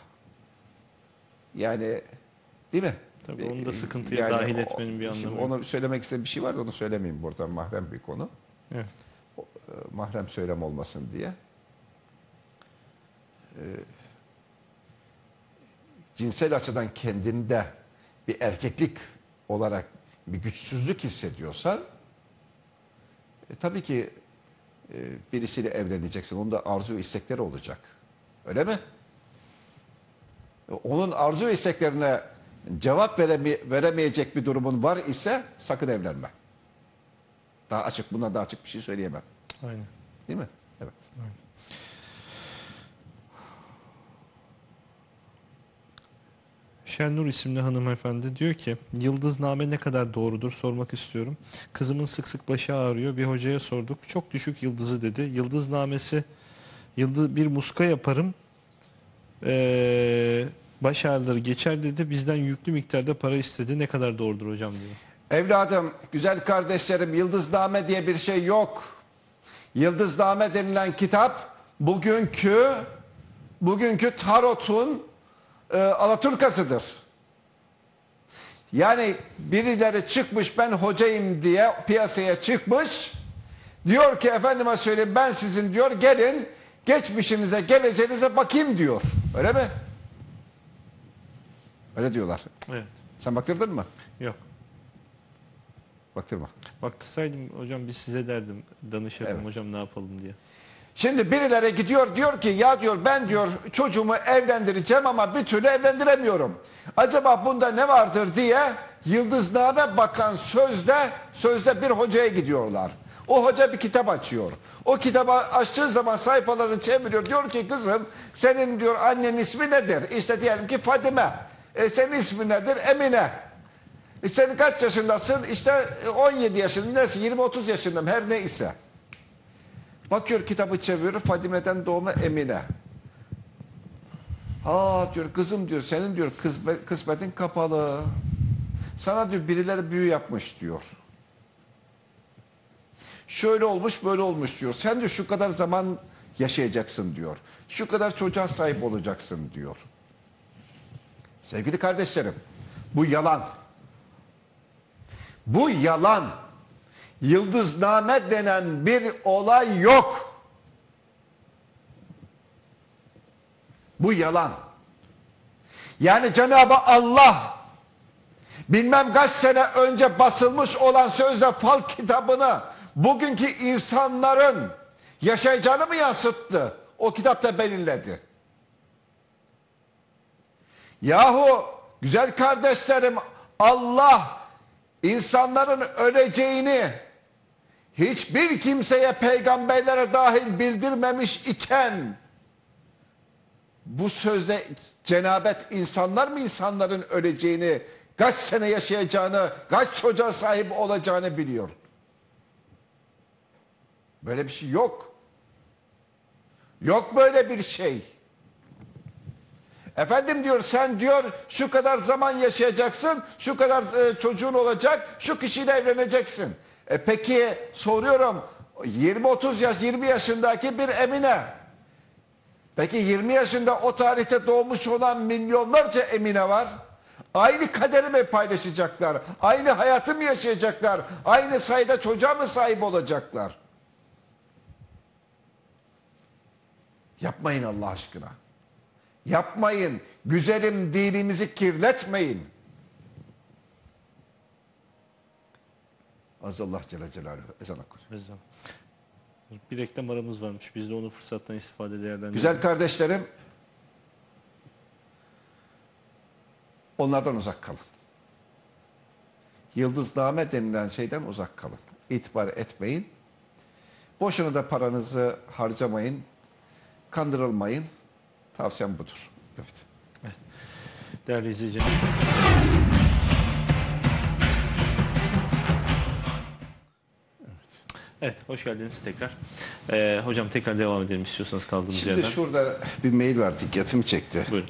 Yani değil mi? Tabii onu da sıkıntıya dahil etmenin bir şimdi anlamı yok. Onu söylemek istediğim bir şey var da onu söylemeyeyim burada mahrem bir konu. Evet. E, mahrem söylem olmasın diye. E, cinsel açıdan kendinde bir erkeklik olarak bir güçsüzlük hissediyorsan e, tabii ki e, birisiyle evleneceksin. Onun da arzu ve istekleri olacak. Öyle mi? E, Onun arzu ve isteklerine cevap vereme- veremeyecek bir durumun var ise sakın evlenme. Daha açık, buna daha açık bir şey söyleyemem. Aynen. Değil mi? Evet. Şenur isimli hanımefendi diyor ki yıldızname ne kadar doğrudur sormak istiyorum. Kızımın sık sık başı ağrıyor. Bir hocaya sorduk. Çok düşük yıldızı dedi. Yıldıznamesi yıldız bir muska yaparım. Ee, baş ağrıları geçer dedi. Bizden yüklü miktarda para istedi. Ne kadar doğrudur hocam diyor. Evladım, güzel kardeşlerim, Yıldızname diye bir şey yok. Yıldızname denilen kitap bugünkü bugünkü tarotun e, Alaturkasıdır. Yani birileri çıkmış ben hocayım diye piyasaya çıkmış. Diyor ki efendime söyleyeyim ben sizin diyor gelin geçmişinize geleceğinize bakayım diyor. Öyle mi? Öyle diyorlar. Evet. Sen baktırdın mı? Yok. Baktırma. Baktırsaydım hocam biz size derdim. Danışırdım Evet. hocam ne yapalım diye. Şimdi birileri gidiyor diyor ki ya diyor ben diyor çocuğumu evlendireceğim ama bir türlü evlendiremiyorum. Acaba bunda ne vardır diye yıldızname bakan sözde sözde bir hocaya gidiyorlar. O hoca bir kitap açıyor. O kitabı açtığı zaman sayfalarını çeviriyor. Diyor ki kızım senin diyor annenin ismi nedir? İşte diyelim ki Fadime. E, senin ismin nedir? Emine. E, sen kaç yaşındasın? İşte e, 17 yaşındasın, 20-30 yaşındayım her neyse. Bakıyor kitabı çeviriyor Fadime'den doğma Emine. Aa diyor kızım diyor senin diyor kısmet, kısmetin kapalı. Sana diyor birileri büyü yapmış diyor. Şöyle olmuş böyle olmuş diyor. Sen diyor şu kadar zaman yaşayacaksın diyor. Şu kadar çocuğa sahip olacaksın diyor. Sevgili kardeşlerim bu yalan. Bu yalan. Yıldızname denen bir olay yok. Bu yalan. Yani Cenab-ı Allah bilmem kaç sene önce basılmış olan sözde fal kitabını bugünkü insanların yaşayacağını mı yansıttı? O kitapta belirledi. Yahu güzel kardeşlerim Allah insanların öleceğini hiçbir kimseye peygamberlere dahil bildirmemiş iken bu sözde cenabet insanlar mı insanların öleceğini, kaç sene yaşayacağını, kaç çocuğa sahip olacağını biliyor. Böyle bir şey yok. Yok böyle bir şey. Efendim diyor sen diyor şu kadar zaman yaşayacaksın, şu kadar e, çocuğun olacak, şu kişiyle evleneceksin. E peki soruyorum 20-30 yaş 20 yaşındaki bir Emine. Peki 20 yaşında o tarihte doğmuş olan milyonlarca Emine var. Aynı kaderi mi paylaşacaklar? Aynı hayatı mı yaşayacaklar? Aynı sayıda çocuğa mı sahip olacaklar? Yapmayın Allah aşkına. Yapmayın. Güzelim dinimizi kirletmeyin. Azallah Celle Celaluhu. Ezan okur. Hocam. Bir reklam aramız varmış. Biz de onu fırsattan istifade değerlendirelim. Güzel kardeşlerim, onlardan uzak kalın. Yıldızname denilen şeyden uzak kalın. İtibar etmeyin. Boşuna da paranızı harcamayın. Kandırılmayın. Tavsiyem budur. Evet. Değerli izleyiciler. Evet, hoş geldiniz tekrar. Ee, hocam tekrar devam edelim istiyorsanız kaldığımız Şimdi yerden. şurada bir mail var dikkatimi çekti. Buyurun.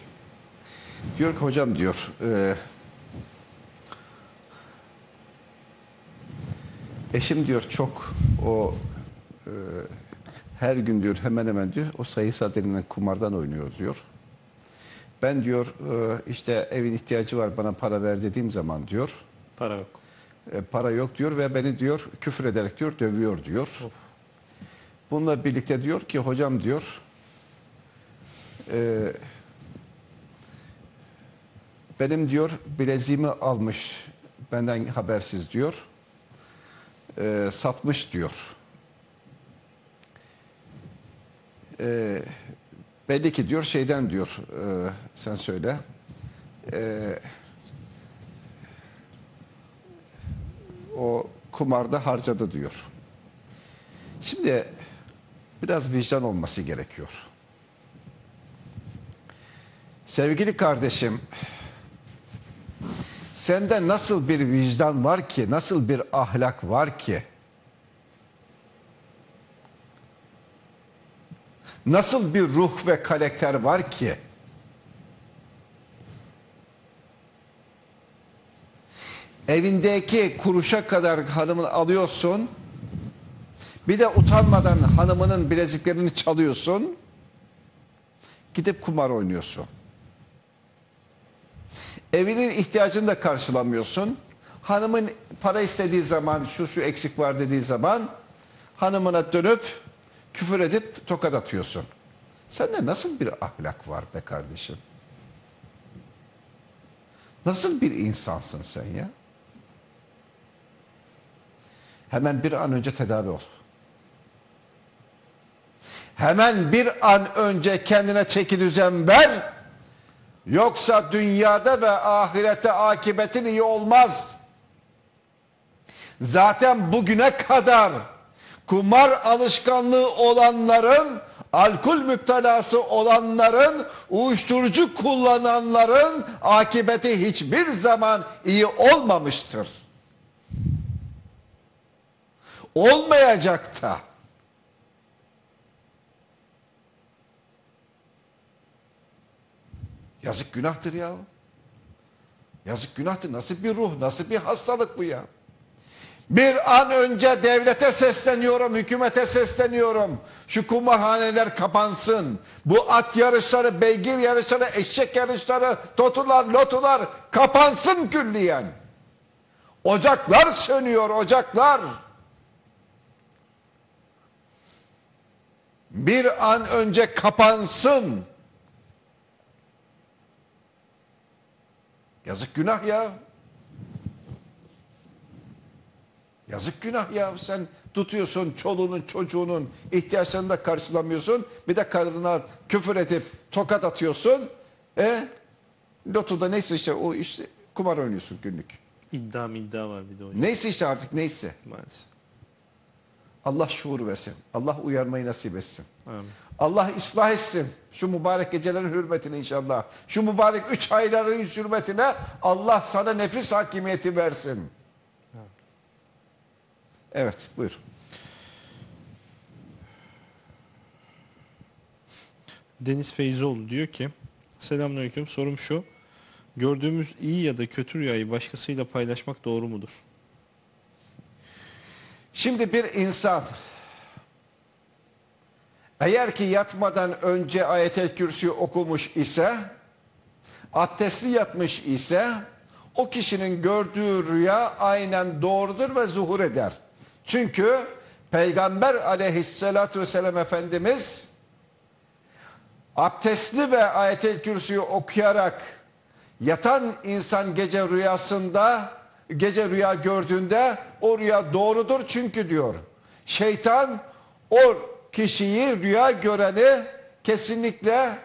Diyor ki hocam diyor e, eşim diyor çok o e, her gün diyor hemen hemen diyor o sayısal denilen kumardan oynuyor diyor. Ben diyor e, işte evin ihtiyacı var bana para ver dediğim zaman diyor Para yok. e, para yok diyor ve beni diyor küfür ederek diyor dövüyor diyor. Bununla birlikte diyor ki hocam diyor e, benim diyor bileziğimi almış benden habersiz diyor. Ee, satmış diyor. Ee, belli ki diyor şeyden diyor e, sen söyle. Ee, o kumarda harcadı diyor. Şimdi biraz vicdan olması gerekiyor. Sevgili kardeşim, sende nasıl bir vicdan var ki, nasıl bir ahlak var ki? Nasıl bir ruh ve karakter var ki? Evindeki kuruşa kadar hanımını alıyorsun. Bir de utanmadan hanımının bileziklerini çalıyorsun. Gidip kumar oynuyorsun. Evinin ihtiyacını da karşılamıyorsun. Hanımın para istediği zaman şu şu eksik var dediği zaman hanımına dönüp küfür edip tokat atıyorsun. Sende nasıl bir ahlak var be kardeşim? Nasıl bir insansın sen ya? Hemen bir an önce tedavi ol. Hemen bir an önce kendine çeki düzen ver. Yoksa dünyada ve ahirette akibetin iyi olmaz. Zaten bugüne kadar kumar alışkanlığı olanların, alkol müptelası olanların, uyuşturucu kullananların akibeti hiçbir zaman iyi olmamıştır. Olmayacak da. Yazık günahtır ya. Yazık günahtır. Nasıl bir ruh, nasıl bir hastalık bu ya? Bir an önce devlete sesleniyorum, hükümete sesleniyorum. Şu kumarhaneler kapansın. Bu at yarışları, beygir yarışları, eşek yarışları, totular, lotular kapansın külliyen. Ocaklar sönüyor, ocaklar. Bir an önce kapansın. Yazık günah ya. Yazık günah ya. Sen tutuyorsun çoluğunun çocuğunun ihtiyaçlarını da karşılamıyorsun. Bir de kadına küfür edip tokat atıyorsun. E lotoda neyse işte o işte kumar oynuyorsun günlük. İddia iddia var bir de hocam Neyse işte artık neyse. maalesef. Allah şuur versin. Allah uyarmayı nasip etsin. Amin. Allah ıslah etsin. Şu mübarek gecelerin hürmetine inşallah. Şu mübarek üç ayların hürmetine Allah sana nefis hakimiyeti versin. Evet buyur. Deniz Feyzoğlu diyor ki Selamünaleyküm sorum şu Gördüğümüz iyi ya da kötü rüyayı başkasıyla paylaşmak doğru mudur? Şimdi bir insan eğer ki yatmadan önce ayet-el kürsü okumuş ise abdestli yatmış ise o kişinin gördüğü rüya aynen doğrudur ve zuhur eder. Çünkü Peygamber aleyhissalatü vesselam Efendimiz abdestli ve ayet-el kürsüyü okuyarak yatan insan gece rüyasında gece rüya gördüğünde o rüya doğrudur çünkü diyor. Şeytan o kişiyi rüya göreni kesinlikle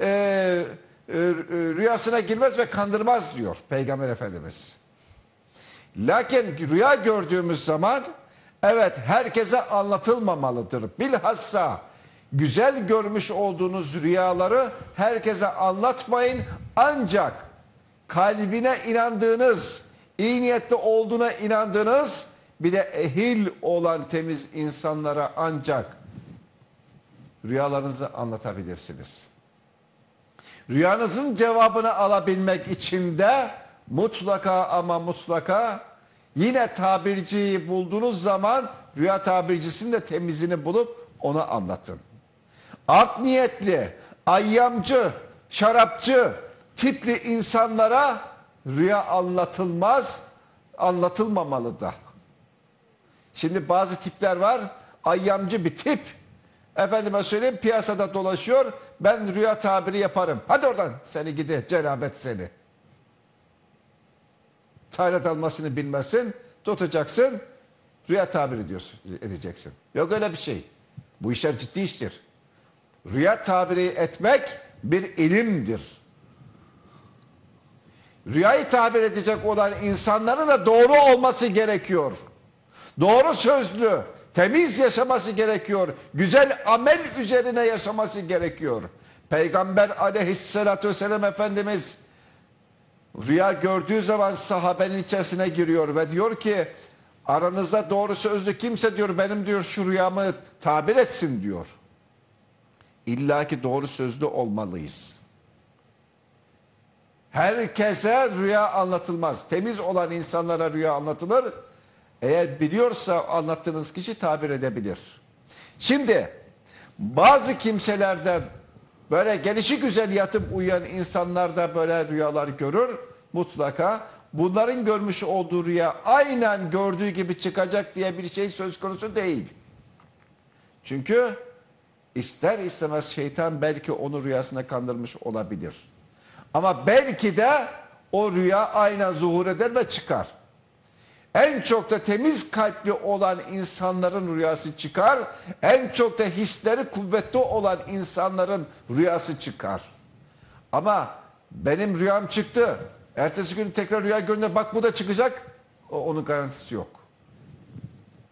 e, e, rüyasına girmez ve kandırmaz diyor Peygamber Efendimiz. Lakin rüya gördüğümüz zaman evet herkese anlatılmamalıdır. Bilhassa güzel görmüş olduğunuz rüyaları herkese anlatmayın. Ancak kalbine inandığınız, iyi niyetli olduğuna inandığınız bir de ehil olan temiz insanlara ancak rüyalarınızı anlatabilirsiniz. Rüyanızın cevabını alabilmek için de mutlaka ama mutlaka yine tabirciyi bulduğunuz zaman rüya tabircisinin de temizini bulup ona anlatın. Art niyetli, ayyamcı, şarapçı tipli insanlara rüya anlatılmaz, anlatılmamalı da. Şimdi bazı tipler var, ayyamcı bir tip. Efendime söyleyeyim piyasada dolaşıyor, ben rüya tabiri yaparım. Hadi oradan seni gidi, cenabet seni. Tayrat almasını bilmezsin. Tutacaksın. Rüya tabir ediyorsun, edeceksin. Yok öyle bir şey. Bu işler ciddi iştir. Rüya tabiri etmek bir ilimdir. Rüyayı tabir edecek olan insanların da doğru olması gerekiyor. Doğru sözlü, temiz yaşaması gerekiyor. Güzel amel üzerine yaşaması gerekiyor. Peygamber aleyhissalatü vesselam Efendimiz rüya gördüğü zaman sahabenin içerisine giriyor ve diyor ki aranızda doğru sözlü kimse diyor benim diyor şu rüyamı tabir etsin diyor. İlla ki doğru sözlü olmalıyız. Herkese rüya anlatılmaz. Temiz olan insanlara rüya anlatılır. Eğer biliyorsa anlattığınız kişi tabir edebilir. Şimdi bazı kimselerden böyle gelişi güzel yatıp uyuyan insanlar da böyle rüyalar görür mutlaka. Bunların görmüş olduğu rüya aynen gördüğü gibi çıkacak diye bir şey söz konusu değil. Çünkü ister istemez şeytan belki onu rüyasına kandırmış olabilir. Ama belki de o rüya aynen zuhur eder ve çıkar. En çok da temiz kalpli olan insanların rüyası çıkar. En çok da hisleri kuvvetli olan insanların rüyası çıkar. Ama benim rüyam çıktı. Ertesi gün tekrar rüya görünce bak bu da çıkacak. O, onun garantisi yok.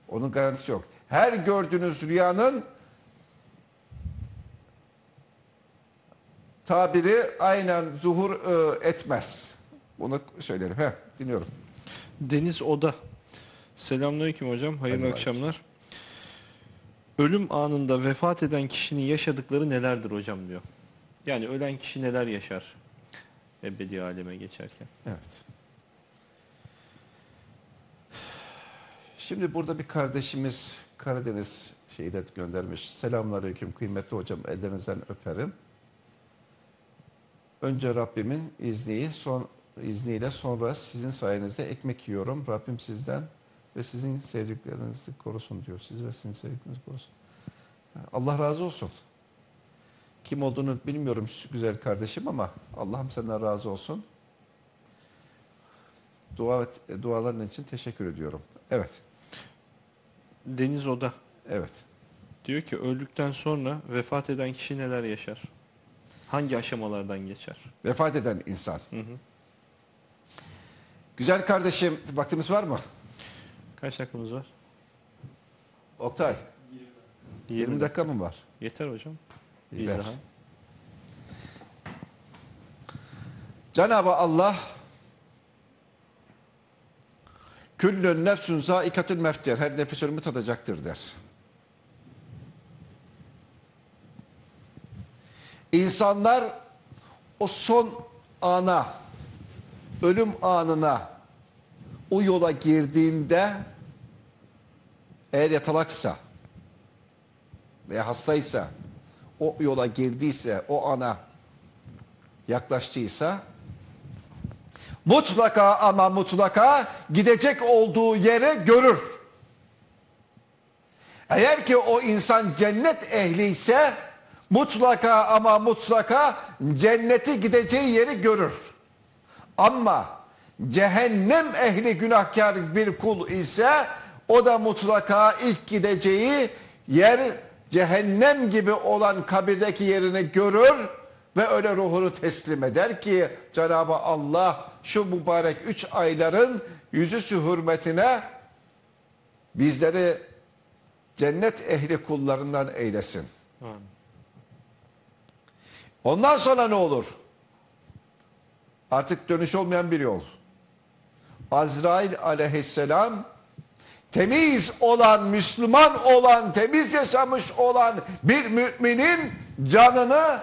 Onun garantisi yok. Her gördüğünüz rüyanın tabiri aynen zuhur e, etmez. Bunu söylerim. Heh, dinliyorum. Deniz Oda. Selamünaleyküm hocam. Hayırlı Hayırlı akşamlar. Ölüm anında vefat eden kişinin yaşadıkları nelerdir hocam diyor. Yani ölen kişi neler yaşar ebedi aleme geçerken. Evet. Şimdi burada bir kardeşimiz Karadeniz şeyle göndermiş. Selamünaleyküm kıymetli hocam ellerinizden öperim. Önce Rabbimin izniyle, son, izniyle sonra sizin sayenizde ekmek yiyorum. Rabbim sizden ve sizin sevdiklerinizi korusun diyor. Siz ve sizin sevdiklerinizi korusun. Allah razı olsun. Kim olduğunu bilmiyorum güzel kardeşim ama Allah'ım senden razı olsun. Dua duaların için teşekkür ediyorum. Evet. Deniz Oda Evet. diyor ki öldükten sonra vefat eden kişi neler yaşar? Hangi aşamalardan geçer? Vefat eden insan. Güzel kardeşim, vaktimiz var mı? Kaç dakikamız var? Oktay, 20, dakika mı var? Yeter hocam. Daha. Cenab-ı Allah Küllün nefsün zaikatül mevt der. Her nefis ölümü tadacaktır der. İnsanlar o son ana, ölüm anına o yola girdiğinde eğer yatalaksa veya hastaysa o yola girdiyse o ana yaklaştıysa mutlaka ama mutlaka gidecek olduğu yere görür. Eğer ki o insan cennet ehli ise mutlaka ama mutlaka cenneti gideceği yeri görür. Ama cehennem ehli günahkar bir kul ise o da mutlaka ilk gideceği yer cehennem gibi olan kabirdeki yerini görür ve öyle ruhunu teslim eder ki Cenab-ı Allah şu mübarek üç ayların yüzüstü hürmetine bizleri cennet ehli kullarından eylesin. Ondan sonra ne olur? Artık dönüş olmayan bir yol. Azrail aleyhisselam temiz olan, Müslüman olan, temiz yaşamış olan bir müminin canını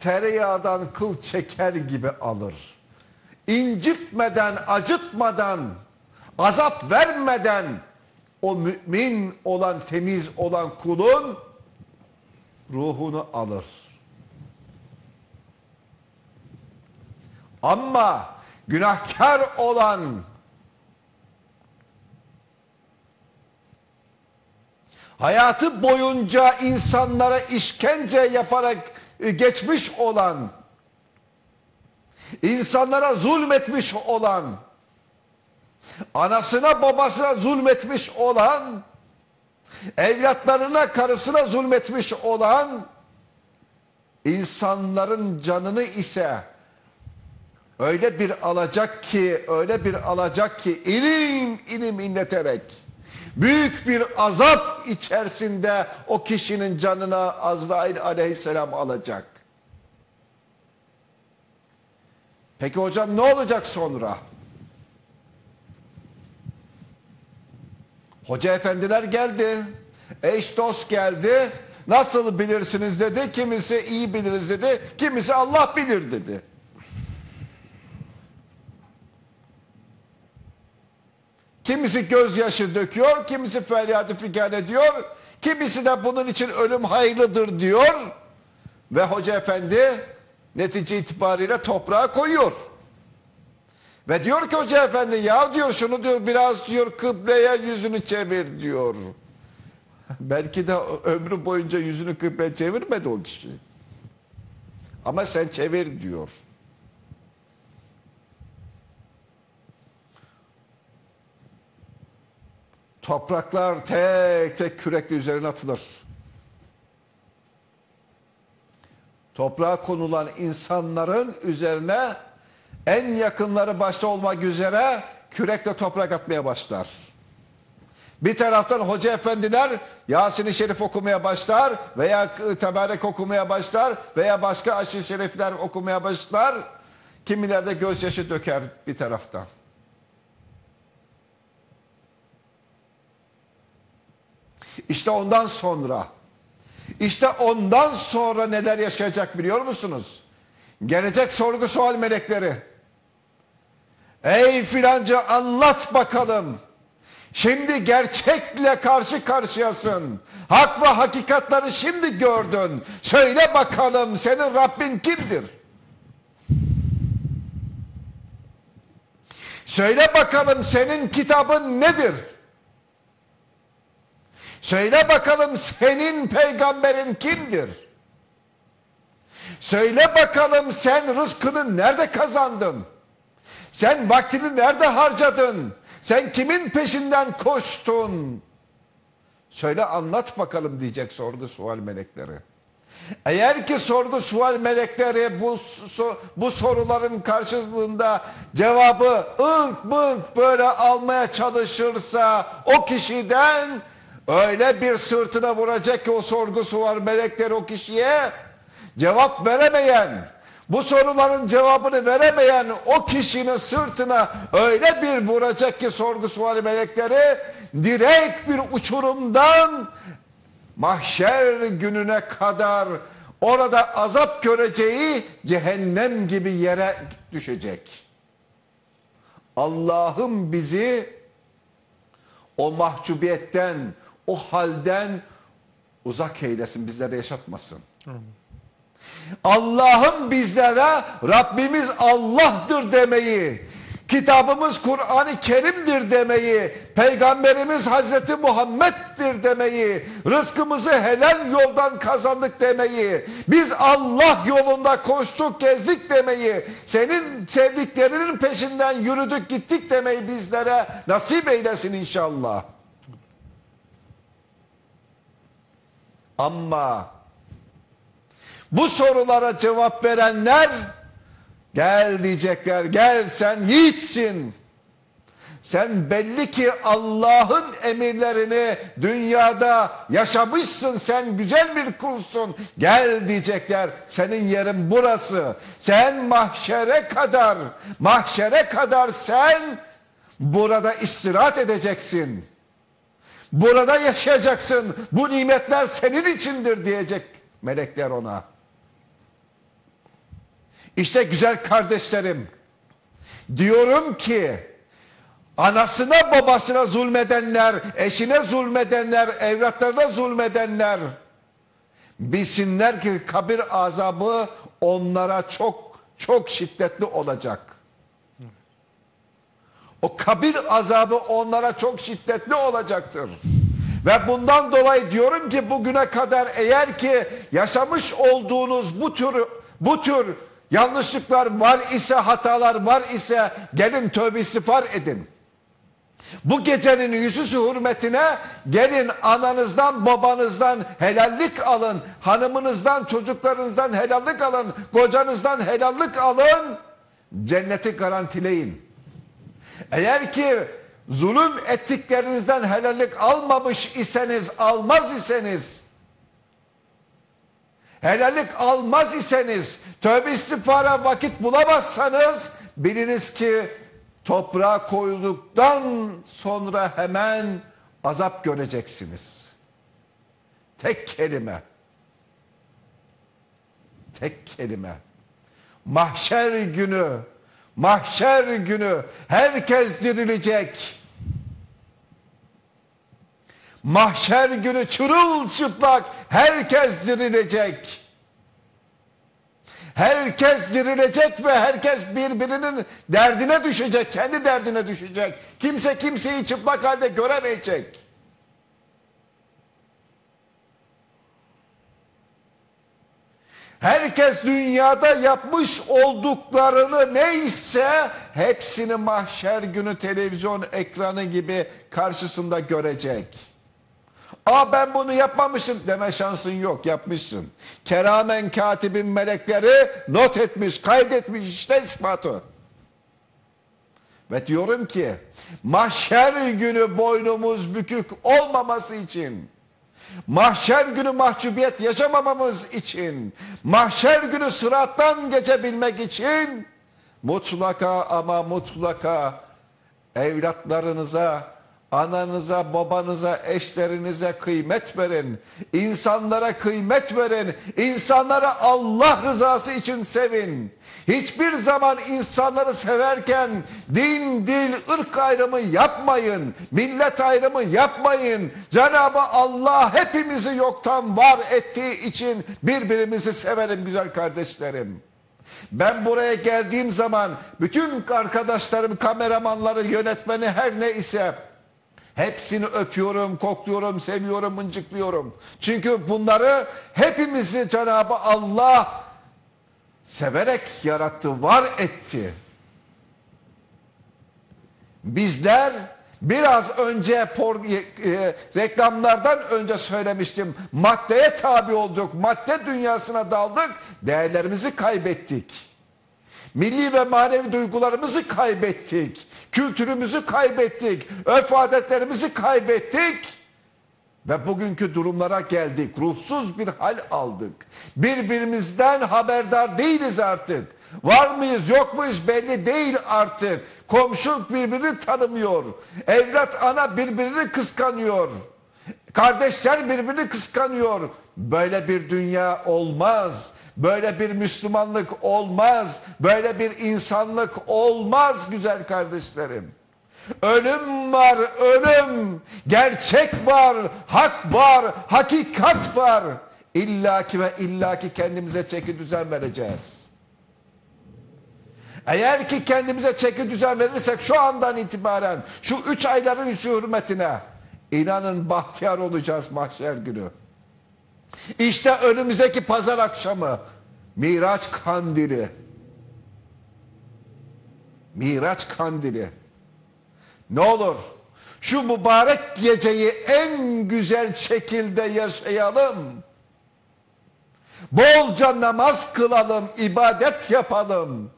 tereyağdan kıl çeker gibi alır. İncitmeden, acıtmadan, azap vermeden o mümin olan, temiz olan kulun ruhunu alır. Ama günahkar olan hayatı boyunca insanlara işkence yaparak e, geçmiş olan insanlara zulmetmiş olan, anasına babasına zulmetmiş olan, evlatlarına karısına zulmetmiş olan, insanların canını ise öyle bir alacak ki, öyle bir alacak ki ilim ilim inleterek büyük bir azap içerisinde o kişinin canına Azrail aleyhisselam alacak. Peki hocam ne olacak sonra? Hoca efendiler geldi. Eş dost geldi. Nasıl bilirsiniz dedi. Kimisi iyi biliriz dedi. Kimisi Allah bilir dedi. Kimisi gözyaşı döküyor, kimisi feryadı figan ediyor, kimisi de bunun için ölüm hayırlıdır diyor. Ve hoca efendi netice itibariyle toprağa koyuyor. Ve diyor ki hoca efendi ya diyor şunu diyor biraz diyor kıbleye yüzünü çevir diyor. [laughs] Belki de ömrü boyunca yüzünü kıbleye çevirmedi o kişi. Ama sen çevir diyor. Topraklar tek tek kürekle üzerine atılır. Toprağa konulan insanların üzerine en yakınları başta olmak üzere kürekle toprak atmaya başlar. Bir taraftan hoca efendiler Yasin-i Şerif okumaya başlar veya Tebarek okumaya başlar veya başka aşırı şerifler okumaya başlar. Kimiler de gözyaşı döker bir taraftan. İşte ondan sonra işte ondan sonra neler yaşayacak biliyor musunuz? Gelecek sorgu sual melekleri. Ey filanca anlat bakalım. Şimdi gerçekle karşı karşıyasın. Hak ve hakikatları şimdi gördün. Söyle bakalım senin Rabbin kimdir? Söyle bakalım senin kitabın nedir? Söyle bakalım senin peygamberin kimdir? Söyle bakalım sen rızkını nerede kazandın? Sen vaktini nerede harcadın? Sen kimin peşinden koştun? Söyle anlat bakalım diyecek sorgu sual melekleri. Eğer ki sorgu sual melekleri bu, bu soruların karşılığında cevabı ınk bınk böyle almaya çalışırsa o kişiden öyle bir sırtına vuracak ki o sorgu sual melekleri o kişiye cevap veremeyen bu soruların cevabını veremeyen o kişinin sırtına öyle bir vuracak ki sorgu suali melekleri direkt bir uçurumdan mahşer gününe kadar orada azap göreceği cehennem gibi yere düşecek. Allah'ım bizi o mahcubiyetten, o halden uzak eylesin, bizlere yaşatmasın. Allah'ım bizlere Rabbimiz Allah'tır demeyi, kitabımız Kur'an-ı Kerim'dir demeyi, peygamberimiz Hazreti Muhammed'dir demeyi, rızkımızı helal yoldan kazandık demeyi, biz Allah yolunda koştuk gezdik demeyi, senin sevdiklerinin peşinden yürüdük gittik demeyi bizlere nasip eylesin inşallah. Ama bu sorulara cevap verenler gel diyecekler gel sen yiğitsin. Sen belli ki Allah'ın emirlerini dünyada yaşamışsın. Sen güzel bir kulsun. Gel diyecekler. Senin yerin burası. Sen mahşere kadar, mahşere kadar sen burada istirahat edeceksin. Burada yaşayacaksın. Bu nimetler senin içindir diyecek melekler ona. İşte güzel kardeşlerim, diyorum ki anasına babasına zulmedenler, eşine zulmedenler, evlatlarına zulmedenler bilsinler ki kabir azabı onlara çok çok şiddetli olacak. O kabir azabı onlara çok şiddetli olacaktır. Ve bundan dolayı diyorum ki bugüne kadar eğer ki yaşamış olduğunuz bu tür bu tür Yanlışlıklar var ise hatalar var ise gelin tövbe istiğfar edin. Bu gecenin yüzüsü hürmetine gelin ananızdan babanızdan helallik alın. Hanımınızdan çocuklarınızdan helallik alın. Kocanızdan helallik alın. Cenneti garantileyin. Eğer ki zulüm ettiklerinizden helallik almamış iseniz, almaz iseniz, helallik almaz iseniz, tövbe istiğfara vakit bulamazsanız, biliniz ki toprağa koyulduktan sonra hemen azap göreceksiniz. Tek kelime. Tek kelime. Mahşer günü, mahşer günü herkes dirilecek. Mahşer günü çırılçıplak herkes dirilecek. Herkes dirilecek ve herkes birbirinin derdine düşecek, kendi derdine düşecek. Kimse kimseyi çıplak halde göremeyecek. Herkes dünyada yapmış olduklarını neyse hepsini mahşer günü televizyon ekranı gibi karşısında görecek. Aa ben bunu yapmamışım deme şansın yok yapmışsın. Keramen katibin melekleri not etmiş kaydetmiş işte ispatı. Ve diyorum ki mahşer günü boynumuz bükük olmaması için mahşer günü mahcubiyet yaşamamamız için mahşer günü sırattan geçebilmek için mutlaka ama mutlaka evlatlarınıza ananıza, babanıza, eşlerinize kıymet verin. İnsanlara kıymet verin. İnsanlara Allah rızası için sevin. Hiçbir zaman insanları severken din, dil, ırk ayrımı yapmayın. Millet ayrımı yapmayın. Cenab-ı Allah hepimizi yoktan var ettiği için birbirimizi severim güzel kardeşlerim. Ben buraya geldiğim zaman bütün arkadaşlarım, kameramanları, yönetmeni her ne ise Hepsini öpüyorum, kokluyorum, seviyorum, mıncıklıyorum. Çünkü bunları hepimizi Cenab-ı Allah severek yarattı, var etti. Bizler biraz önce por, e, reklamlardan önce söylemiştim. Maddeye tabi olduk, madde dünyasına daldık, değerlerimizi kaybettik. Milli ve manevi duygularımızı kaybettik. Kültürümüzü kaybettik. Örf adetlerimizi kaybettik. Ve bugünkü durumlara geldik. Ruhsuz bir hal aldık. Birbirimizden haberdar değiliz artık. Var mıyız yok muyuz belli değil artık. Komşu birbirini tanımıyor. Evlat ana birbirini kıskanıyor. Kardeşler birbirini kıskanıyor. Böyle bir dünya olmaz. Böyle bir Müslümanlık olmaz. Böyle bir insanlık olmaz güzel kardeşlerim. Ölüm var, ölüm. Gerçek var, hak var, hakikat var. İllaki ve illaki kendimize çeki düzen vereceğiz. Eğer ki kendimize çeki düzen verirsek şu andan itibaren şu üç ayların üçü hürmetine inanın bahtiyar olacağız mahşer günü. İşte önümüzdeki pazar akşamı Miraç kandili. Miraç kandili. Ne olur şu mübarek geceyi en güzel şekilde yaşayalım. Bolca namaz kılalım, ibadet yapalım.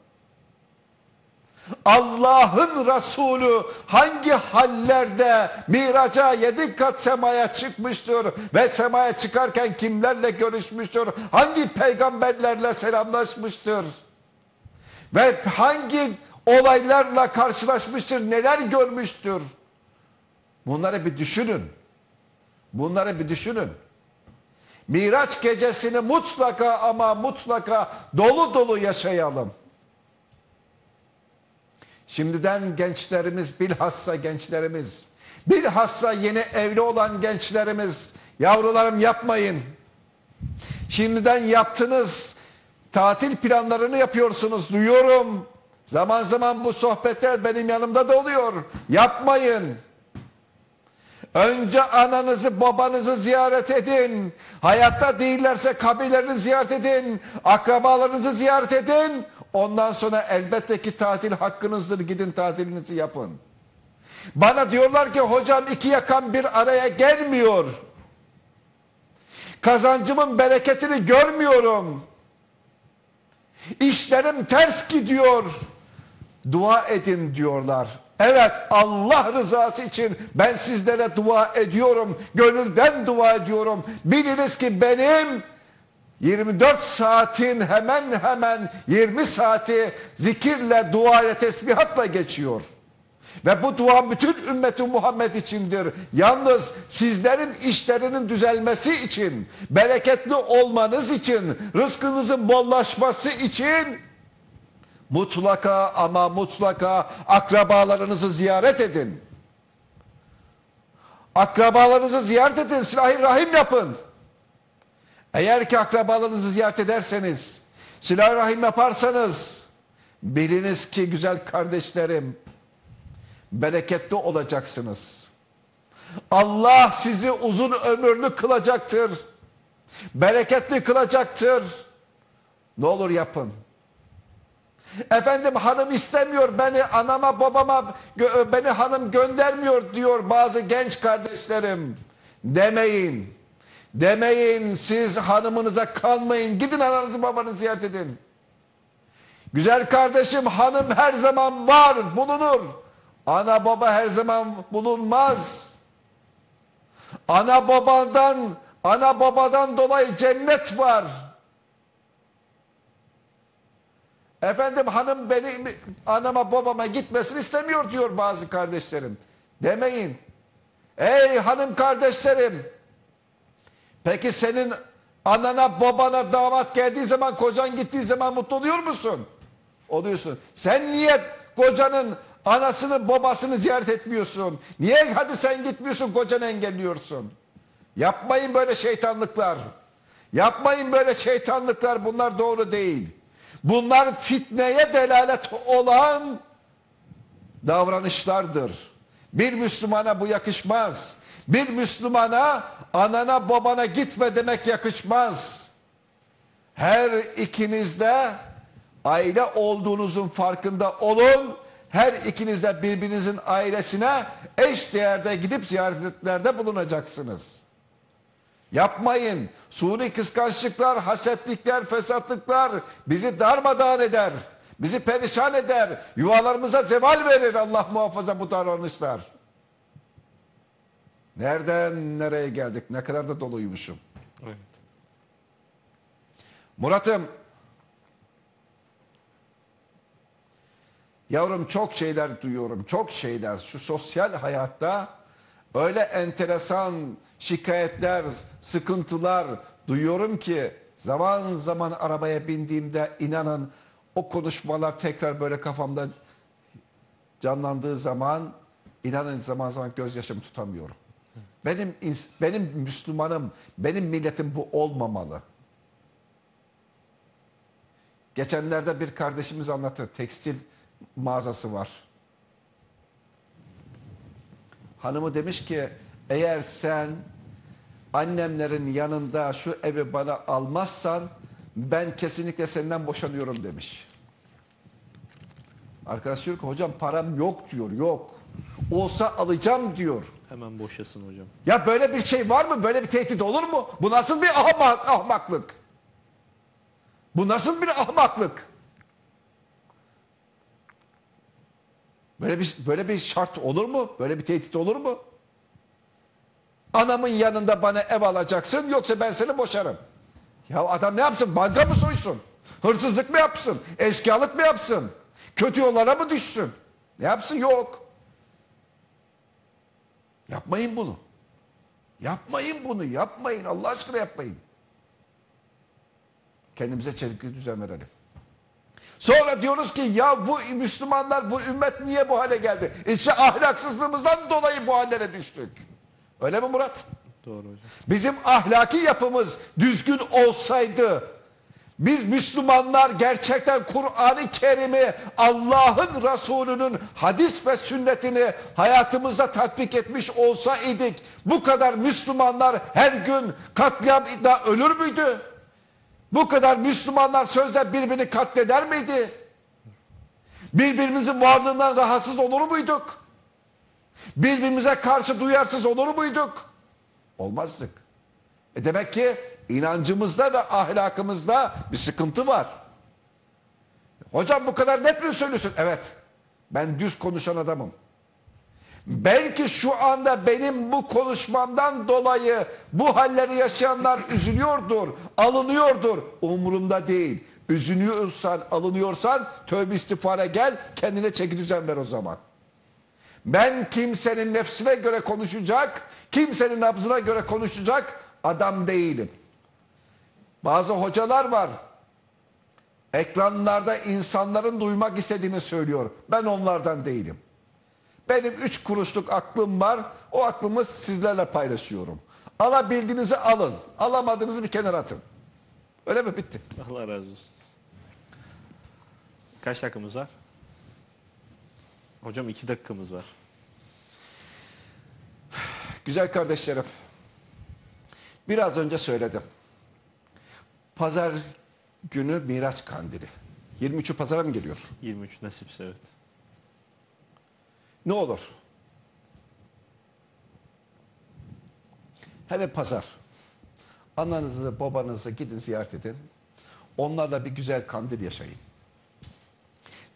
Allah'ın Resulü hangi hallerde miraca yedi kat semaya çıkmıştır ve semaya çıkarken kimlerle görüşmüştür? Hangi peygamberlerle selamlaşmıştır? Ve hangi olaylarla karşılaşmıştır? Neler görmüştür? Bunları bir düşünün. Bunları bir düşünün. Miraç gecesini mutlaka ama mutlaka dolu dolu yaşayalım. Şimdiden gençlerimiz bilhassa gençlerimiz bilhassa yeni evli olan gençlerimiz yavrularım yapmayın. Şimdiden yaptınız tatil planlarını yapıyorsunuz duyuyorum. Zaman zaman bu sohbetler benim yanımda da oluyor. Yapmayın. Önce ananızı babanızı ziyaret edin. Hayatta değillerse kabilelerini ziyaret edin. Akrabalarınızı ziyaret edin. Ondan sonra elbette ki tatil hakkınızdır. Gidin tatilinizi yapın. Bana diyorlar ki hocam iki yakan bir araya gelmiyor. Kazancımın bereketini görmüyorum. İşlerim ters gidiyor. Dua edin diyorlar. Evet Allah rızası için ben sizlere dua ediyorum. Gönülden dua ediyorum. Biliniz ki benim 24 saatin hemen hemen 20 saati zikirle, dua ile, tesbihatla geçiyor. Ve bu dua bütün ümmeti Muhammed içindir. Yalnız sizlerin işlerinin düzelmesi için, bereketli olmanız için, rızkınızın bollaşması için mutlaka ama mutlaka akrabalarınızı ziyaret edin. Akrabalarınızı ziyaret edin, silah-ı rahim yapın. Eğer ki akrabalarınızı ziyaret ederseniz, silah-ı rahim yaparsanız, biliniz ki güzel kardeşlerim, bereketli olacaksınız. Allah sizi uzun ömürlü kılacaktır. Bereketli kılacaktır. Ne olur yapın. Efendim hanım istemiyor beni anama babama beni hanım göndermiyor diyor bazı genç kardeşlerim. Demeyin. Demeyin siz hanımınıza kalmayın. Gidin ananızı babanızı ziyaret edin. Güzel kardeşim hanım her zaman var bulunur. Ana baba her zaman bulunmaz. Ana babadan ana babadan dolayı cennet var. Efendim hanım benim anama babama gitmesini istemiyor diyor bazı kardeşlerim. Demeyin. Ey hanım kardeşlerim. Peki senin anana babana damat geldiği zaman kocan gittiği zaman mutlu oluyor musun? Oluyorsun. Sen niye kocanın anasını babasını ziyaret etmiyorsun? Niye hadi sen gitmiyorsun kocanı engelliyorsun? Yapmayın böyle şeytanlıklar. Yapmayın böyle şeytanlıklar bunlar doğru değil. Bunlar fitneye delalet olan davranışlardır. Bir Müslümana bu yakışmaz. Bir Müslümana anana babana gitme demek yakışmaz. Her ikiniz de aile olduğunuzun farkında olun. Her ikiniz de birbirinizin ailesine eş değerde gidip ziyaretlerde bulunacaksınız. Yapmayın. Suni kıskançlıklar, hasetlikler, fesatlıklar bizi darmadağın eder. Bizi perişan eder. Yuvalarımıza zeval verir Allah muhafaza bu davranışlar. Nereden nereye geldik? Ne kadar da doluymuşum. Evet. Murat'ım. Yavrum çok şeyler duyuyorum. Çok şeyler. Şu sosyal hayatta öyle enteresan şikayetler, sıkıntılar duyuyorum ki zaman zaman arabaya bindiğimde inanın o konuşmalar tekrar böyle kafamda canlandığı zaman inanın zaman zaman gözyaşımı tutamıyorum. Benim benim Müslümanım, benim milletim bu olmamalı. Geçenlerde bir kardeşimiz anlattı. Tekstil mağazası var. Hanımı demiş ki eğer sen annemlerin yanında şu evi bana almazsan ben kesinlikle senden boşanıyorum demiş. Arkadaş diyor ki hocam param yok diyor yok. Olsa alacağım diyor. Hemen boşasın hocam. Ya böyle bir şey var mı? Böyle bir tehdit olur mu? Bu nasıl bir ahmak, ahmaklık? Bu nasıl bir ahmaklık? Böyle bir böyle bir şart olur mu? Böyle bir tehdit olur mu? Anamın yanında bana ev alacaksın yoksa ben seni boşarım. Ya adam ne yapsın? Banka mı soysun? Hırsızlık mı yapsın? Eşkıyalık mı yapsın? Kötü yollara mı düşsün? Ne yapsın? Yok. Yapmayın bunu. Yapmayın bunu. Yapmayın. Allah aşkına yapmayın. Kendimize çelikli düzen verelim. Sonra diyoruz ki ya bu Müslümanlar bu ümmet niye bu hale geldi? İşte ahlaksızlığımızdan dolayı bu hallere düştük. Öyle mi Murat? Doğru hocam. Bizim ahlaki yapımız düzgün olsaydı Biz Müslümanlar gerçekten Kur'an-ı Kerim'i Allah'ın Resulü'nün hadis ve sünnetini hayatımızda tatbik etmiş olsa idik bu kadar Müslümanlar her gün katliamda ölür müydü? Bu kadar Müslümanlar sözde birbirini katleder miydi? Birbirimizin varlığından rahatsız olur muyduk? Birbirimize karşı duyarsız olur muyduk? Olmazdık. E demek ki inancımızda ve ahlakımızda bir sıkıntı var. Hocam bu kadar net mi söylüyorsun? Evet. Ben düz konuşan adamım. Belki şu anda benim bu konuşmamdan dolayı bu halleri yaşayanlar üzülüyordur, alınıyordur. Umurumda değil. Üzülüyorsan, alınıyorsan tövbe istiğfara gel, kendine çeki düzen ver o zaman. Ben kimsenin nefsine göre konuşacak, kimsenin nabzına göre konuşacak adam değilim. Bazı hocalar var. Ekranlarda insanların duymak istediğini söylüyor. Ben onlardan değilim. Benim üç kuruşluk aklım var. O aklımı sizlerle paylaşıyorum. Alabildiğinizi alın. Alamadığınızı bir kenara atın. Öyle mi? Bitti. Allah razı olsun. Kaç dakikamız var? Hocam iki dakikamız var. Güzel kardeşlerim. Biraz önce söyledim. Pazar günü Miraç Kandili. 23'ü pazara mı geliyor? 23 nasipse evet. Ne olur? Hele pazar. Ananızı, babanızı gidin ziyaret edin. Onlarla bir güzel kandil yaşayın.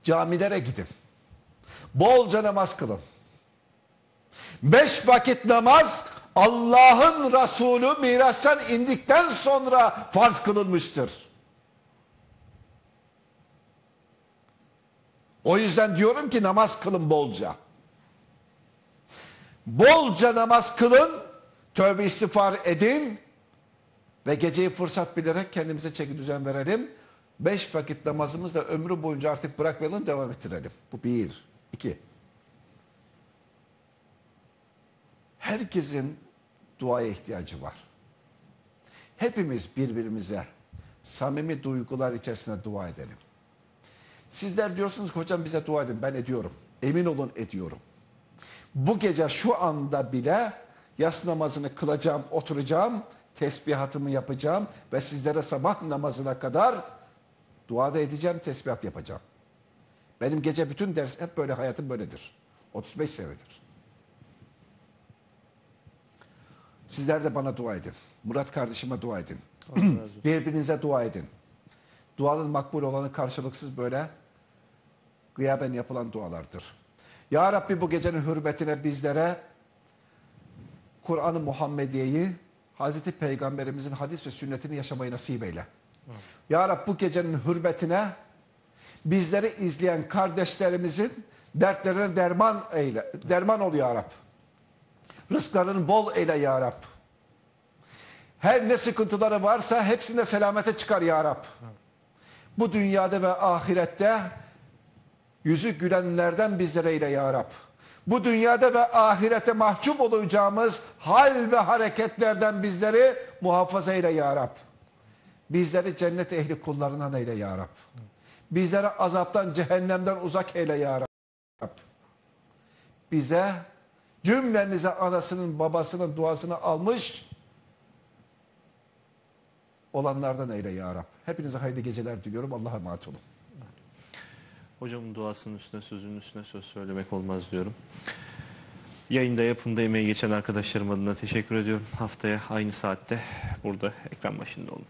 Camilere gidin. Bolca namaz kılın. Beş vakit namaz Allah'ın Resulü Miraç'tan indikten sonra farz kılınmıştır. O yüzden diyorum ki namaz kılın bolca. Bolca namaz kılın, tövbe istiğfar edin ve geceyi fırsat bilerek kendimize çeki düzen verelim. Beş vakit namazımızı da ömrü boyunca artık bırakmayalım, devam ettirelim. Bu bir. iki. Herkesin duaya ihtiyacı var. Hepimiz birbirimize samimi duygular içerisinde dua edelim. Sizler diyorsunuz ki hocam bize dua edin. Ben ediyorum. Emin olun ediyorum. Bu gece şu anda bile yas namazını kılacağım, oturacağım, tesbihatımı yapacağım ve sizlere sabah namazına kadar dua da edeceğim, tesbihat yapacağım. Benim gece bütün ders hep böyle hayatım böyledir. 35 senedir. Sizler de bana dua edin. Murat kardeşime dua edin. [clears throat] Birbirinize dua edin. Duanın makbul olanı karşılıksız böyle gıyaben yapılan dualardır. Ya Rabbi bu gecenin hürmetine bizlere Kur'an-ı Muhammediye'yi Hazreti Peygamberimizin hadis ve sünnetini yaşamayı nasip eyle. Ya Rabbi bu gecenin hürmetine bizleri izleyen kardeşlerimizin dertlerine derman eyle. Derman ol ya Rabbi. Rızklarını bol eyle ya Rab. Her ne sıkıntıları varsa hepsinde selamete çıkar ya Rab. Bu dünyada ve ahirette yüzü gülenlerden bizlere eyle ya Rab. Bu dünyada ve ahirete mahcup olacağımız hal ve hareketlerden bizleri muhafaza eyle ya Rab. Bizleri cennet ehli kullarından eyle ya Rab. Bizleri azaptan, cehennemden uzak eyle ya Rab bize cümlemize anasının babasının duasını almış olanlardan eyle ya Rab. Hepinize hayırlı geceler diliyorum. Allah'a emanet olun. Hocamın duasının üstüne sözünün üstüne söz söylemek olmaz diyorum. Yayında yapımda emeği geçen arkadaşlarım adına teşekkür ediyorum. Haftaya aynı saatte burada ekran başında olun.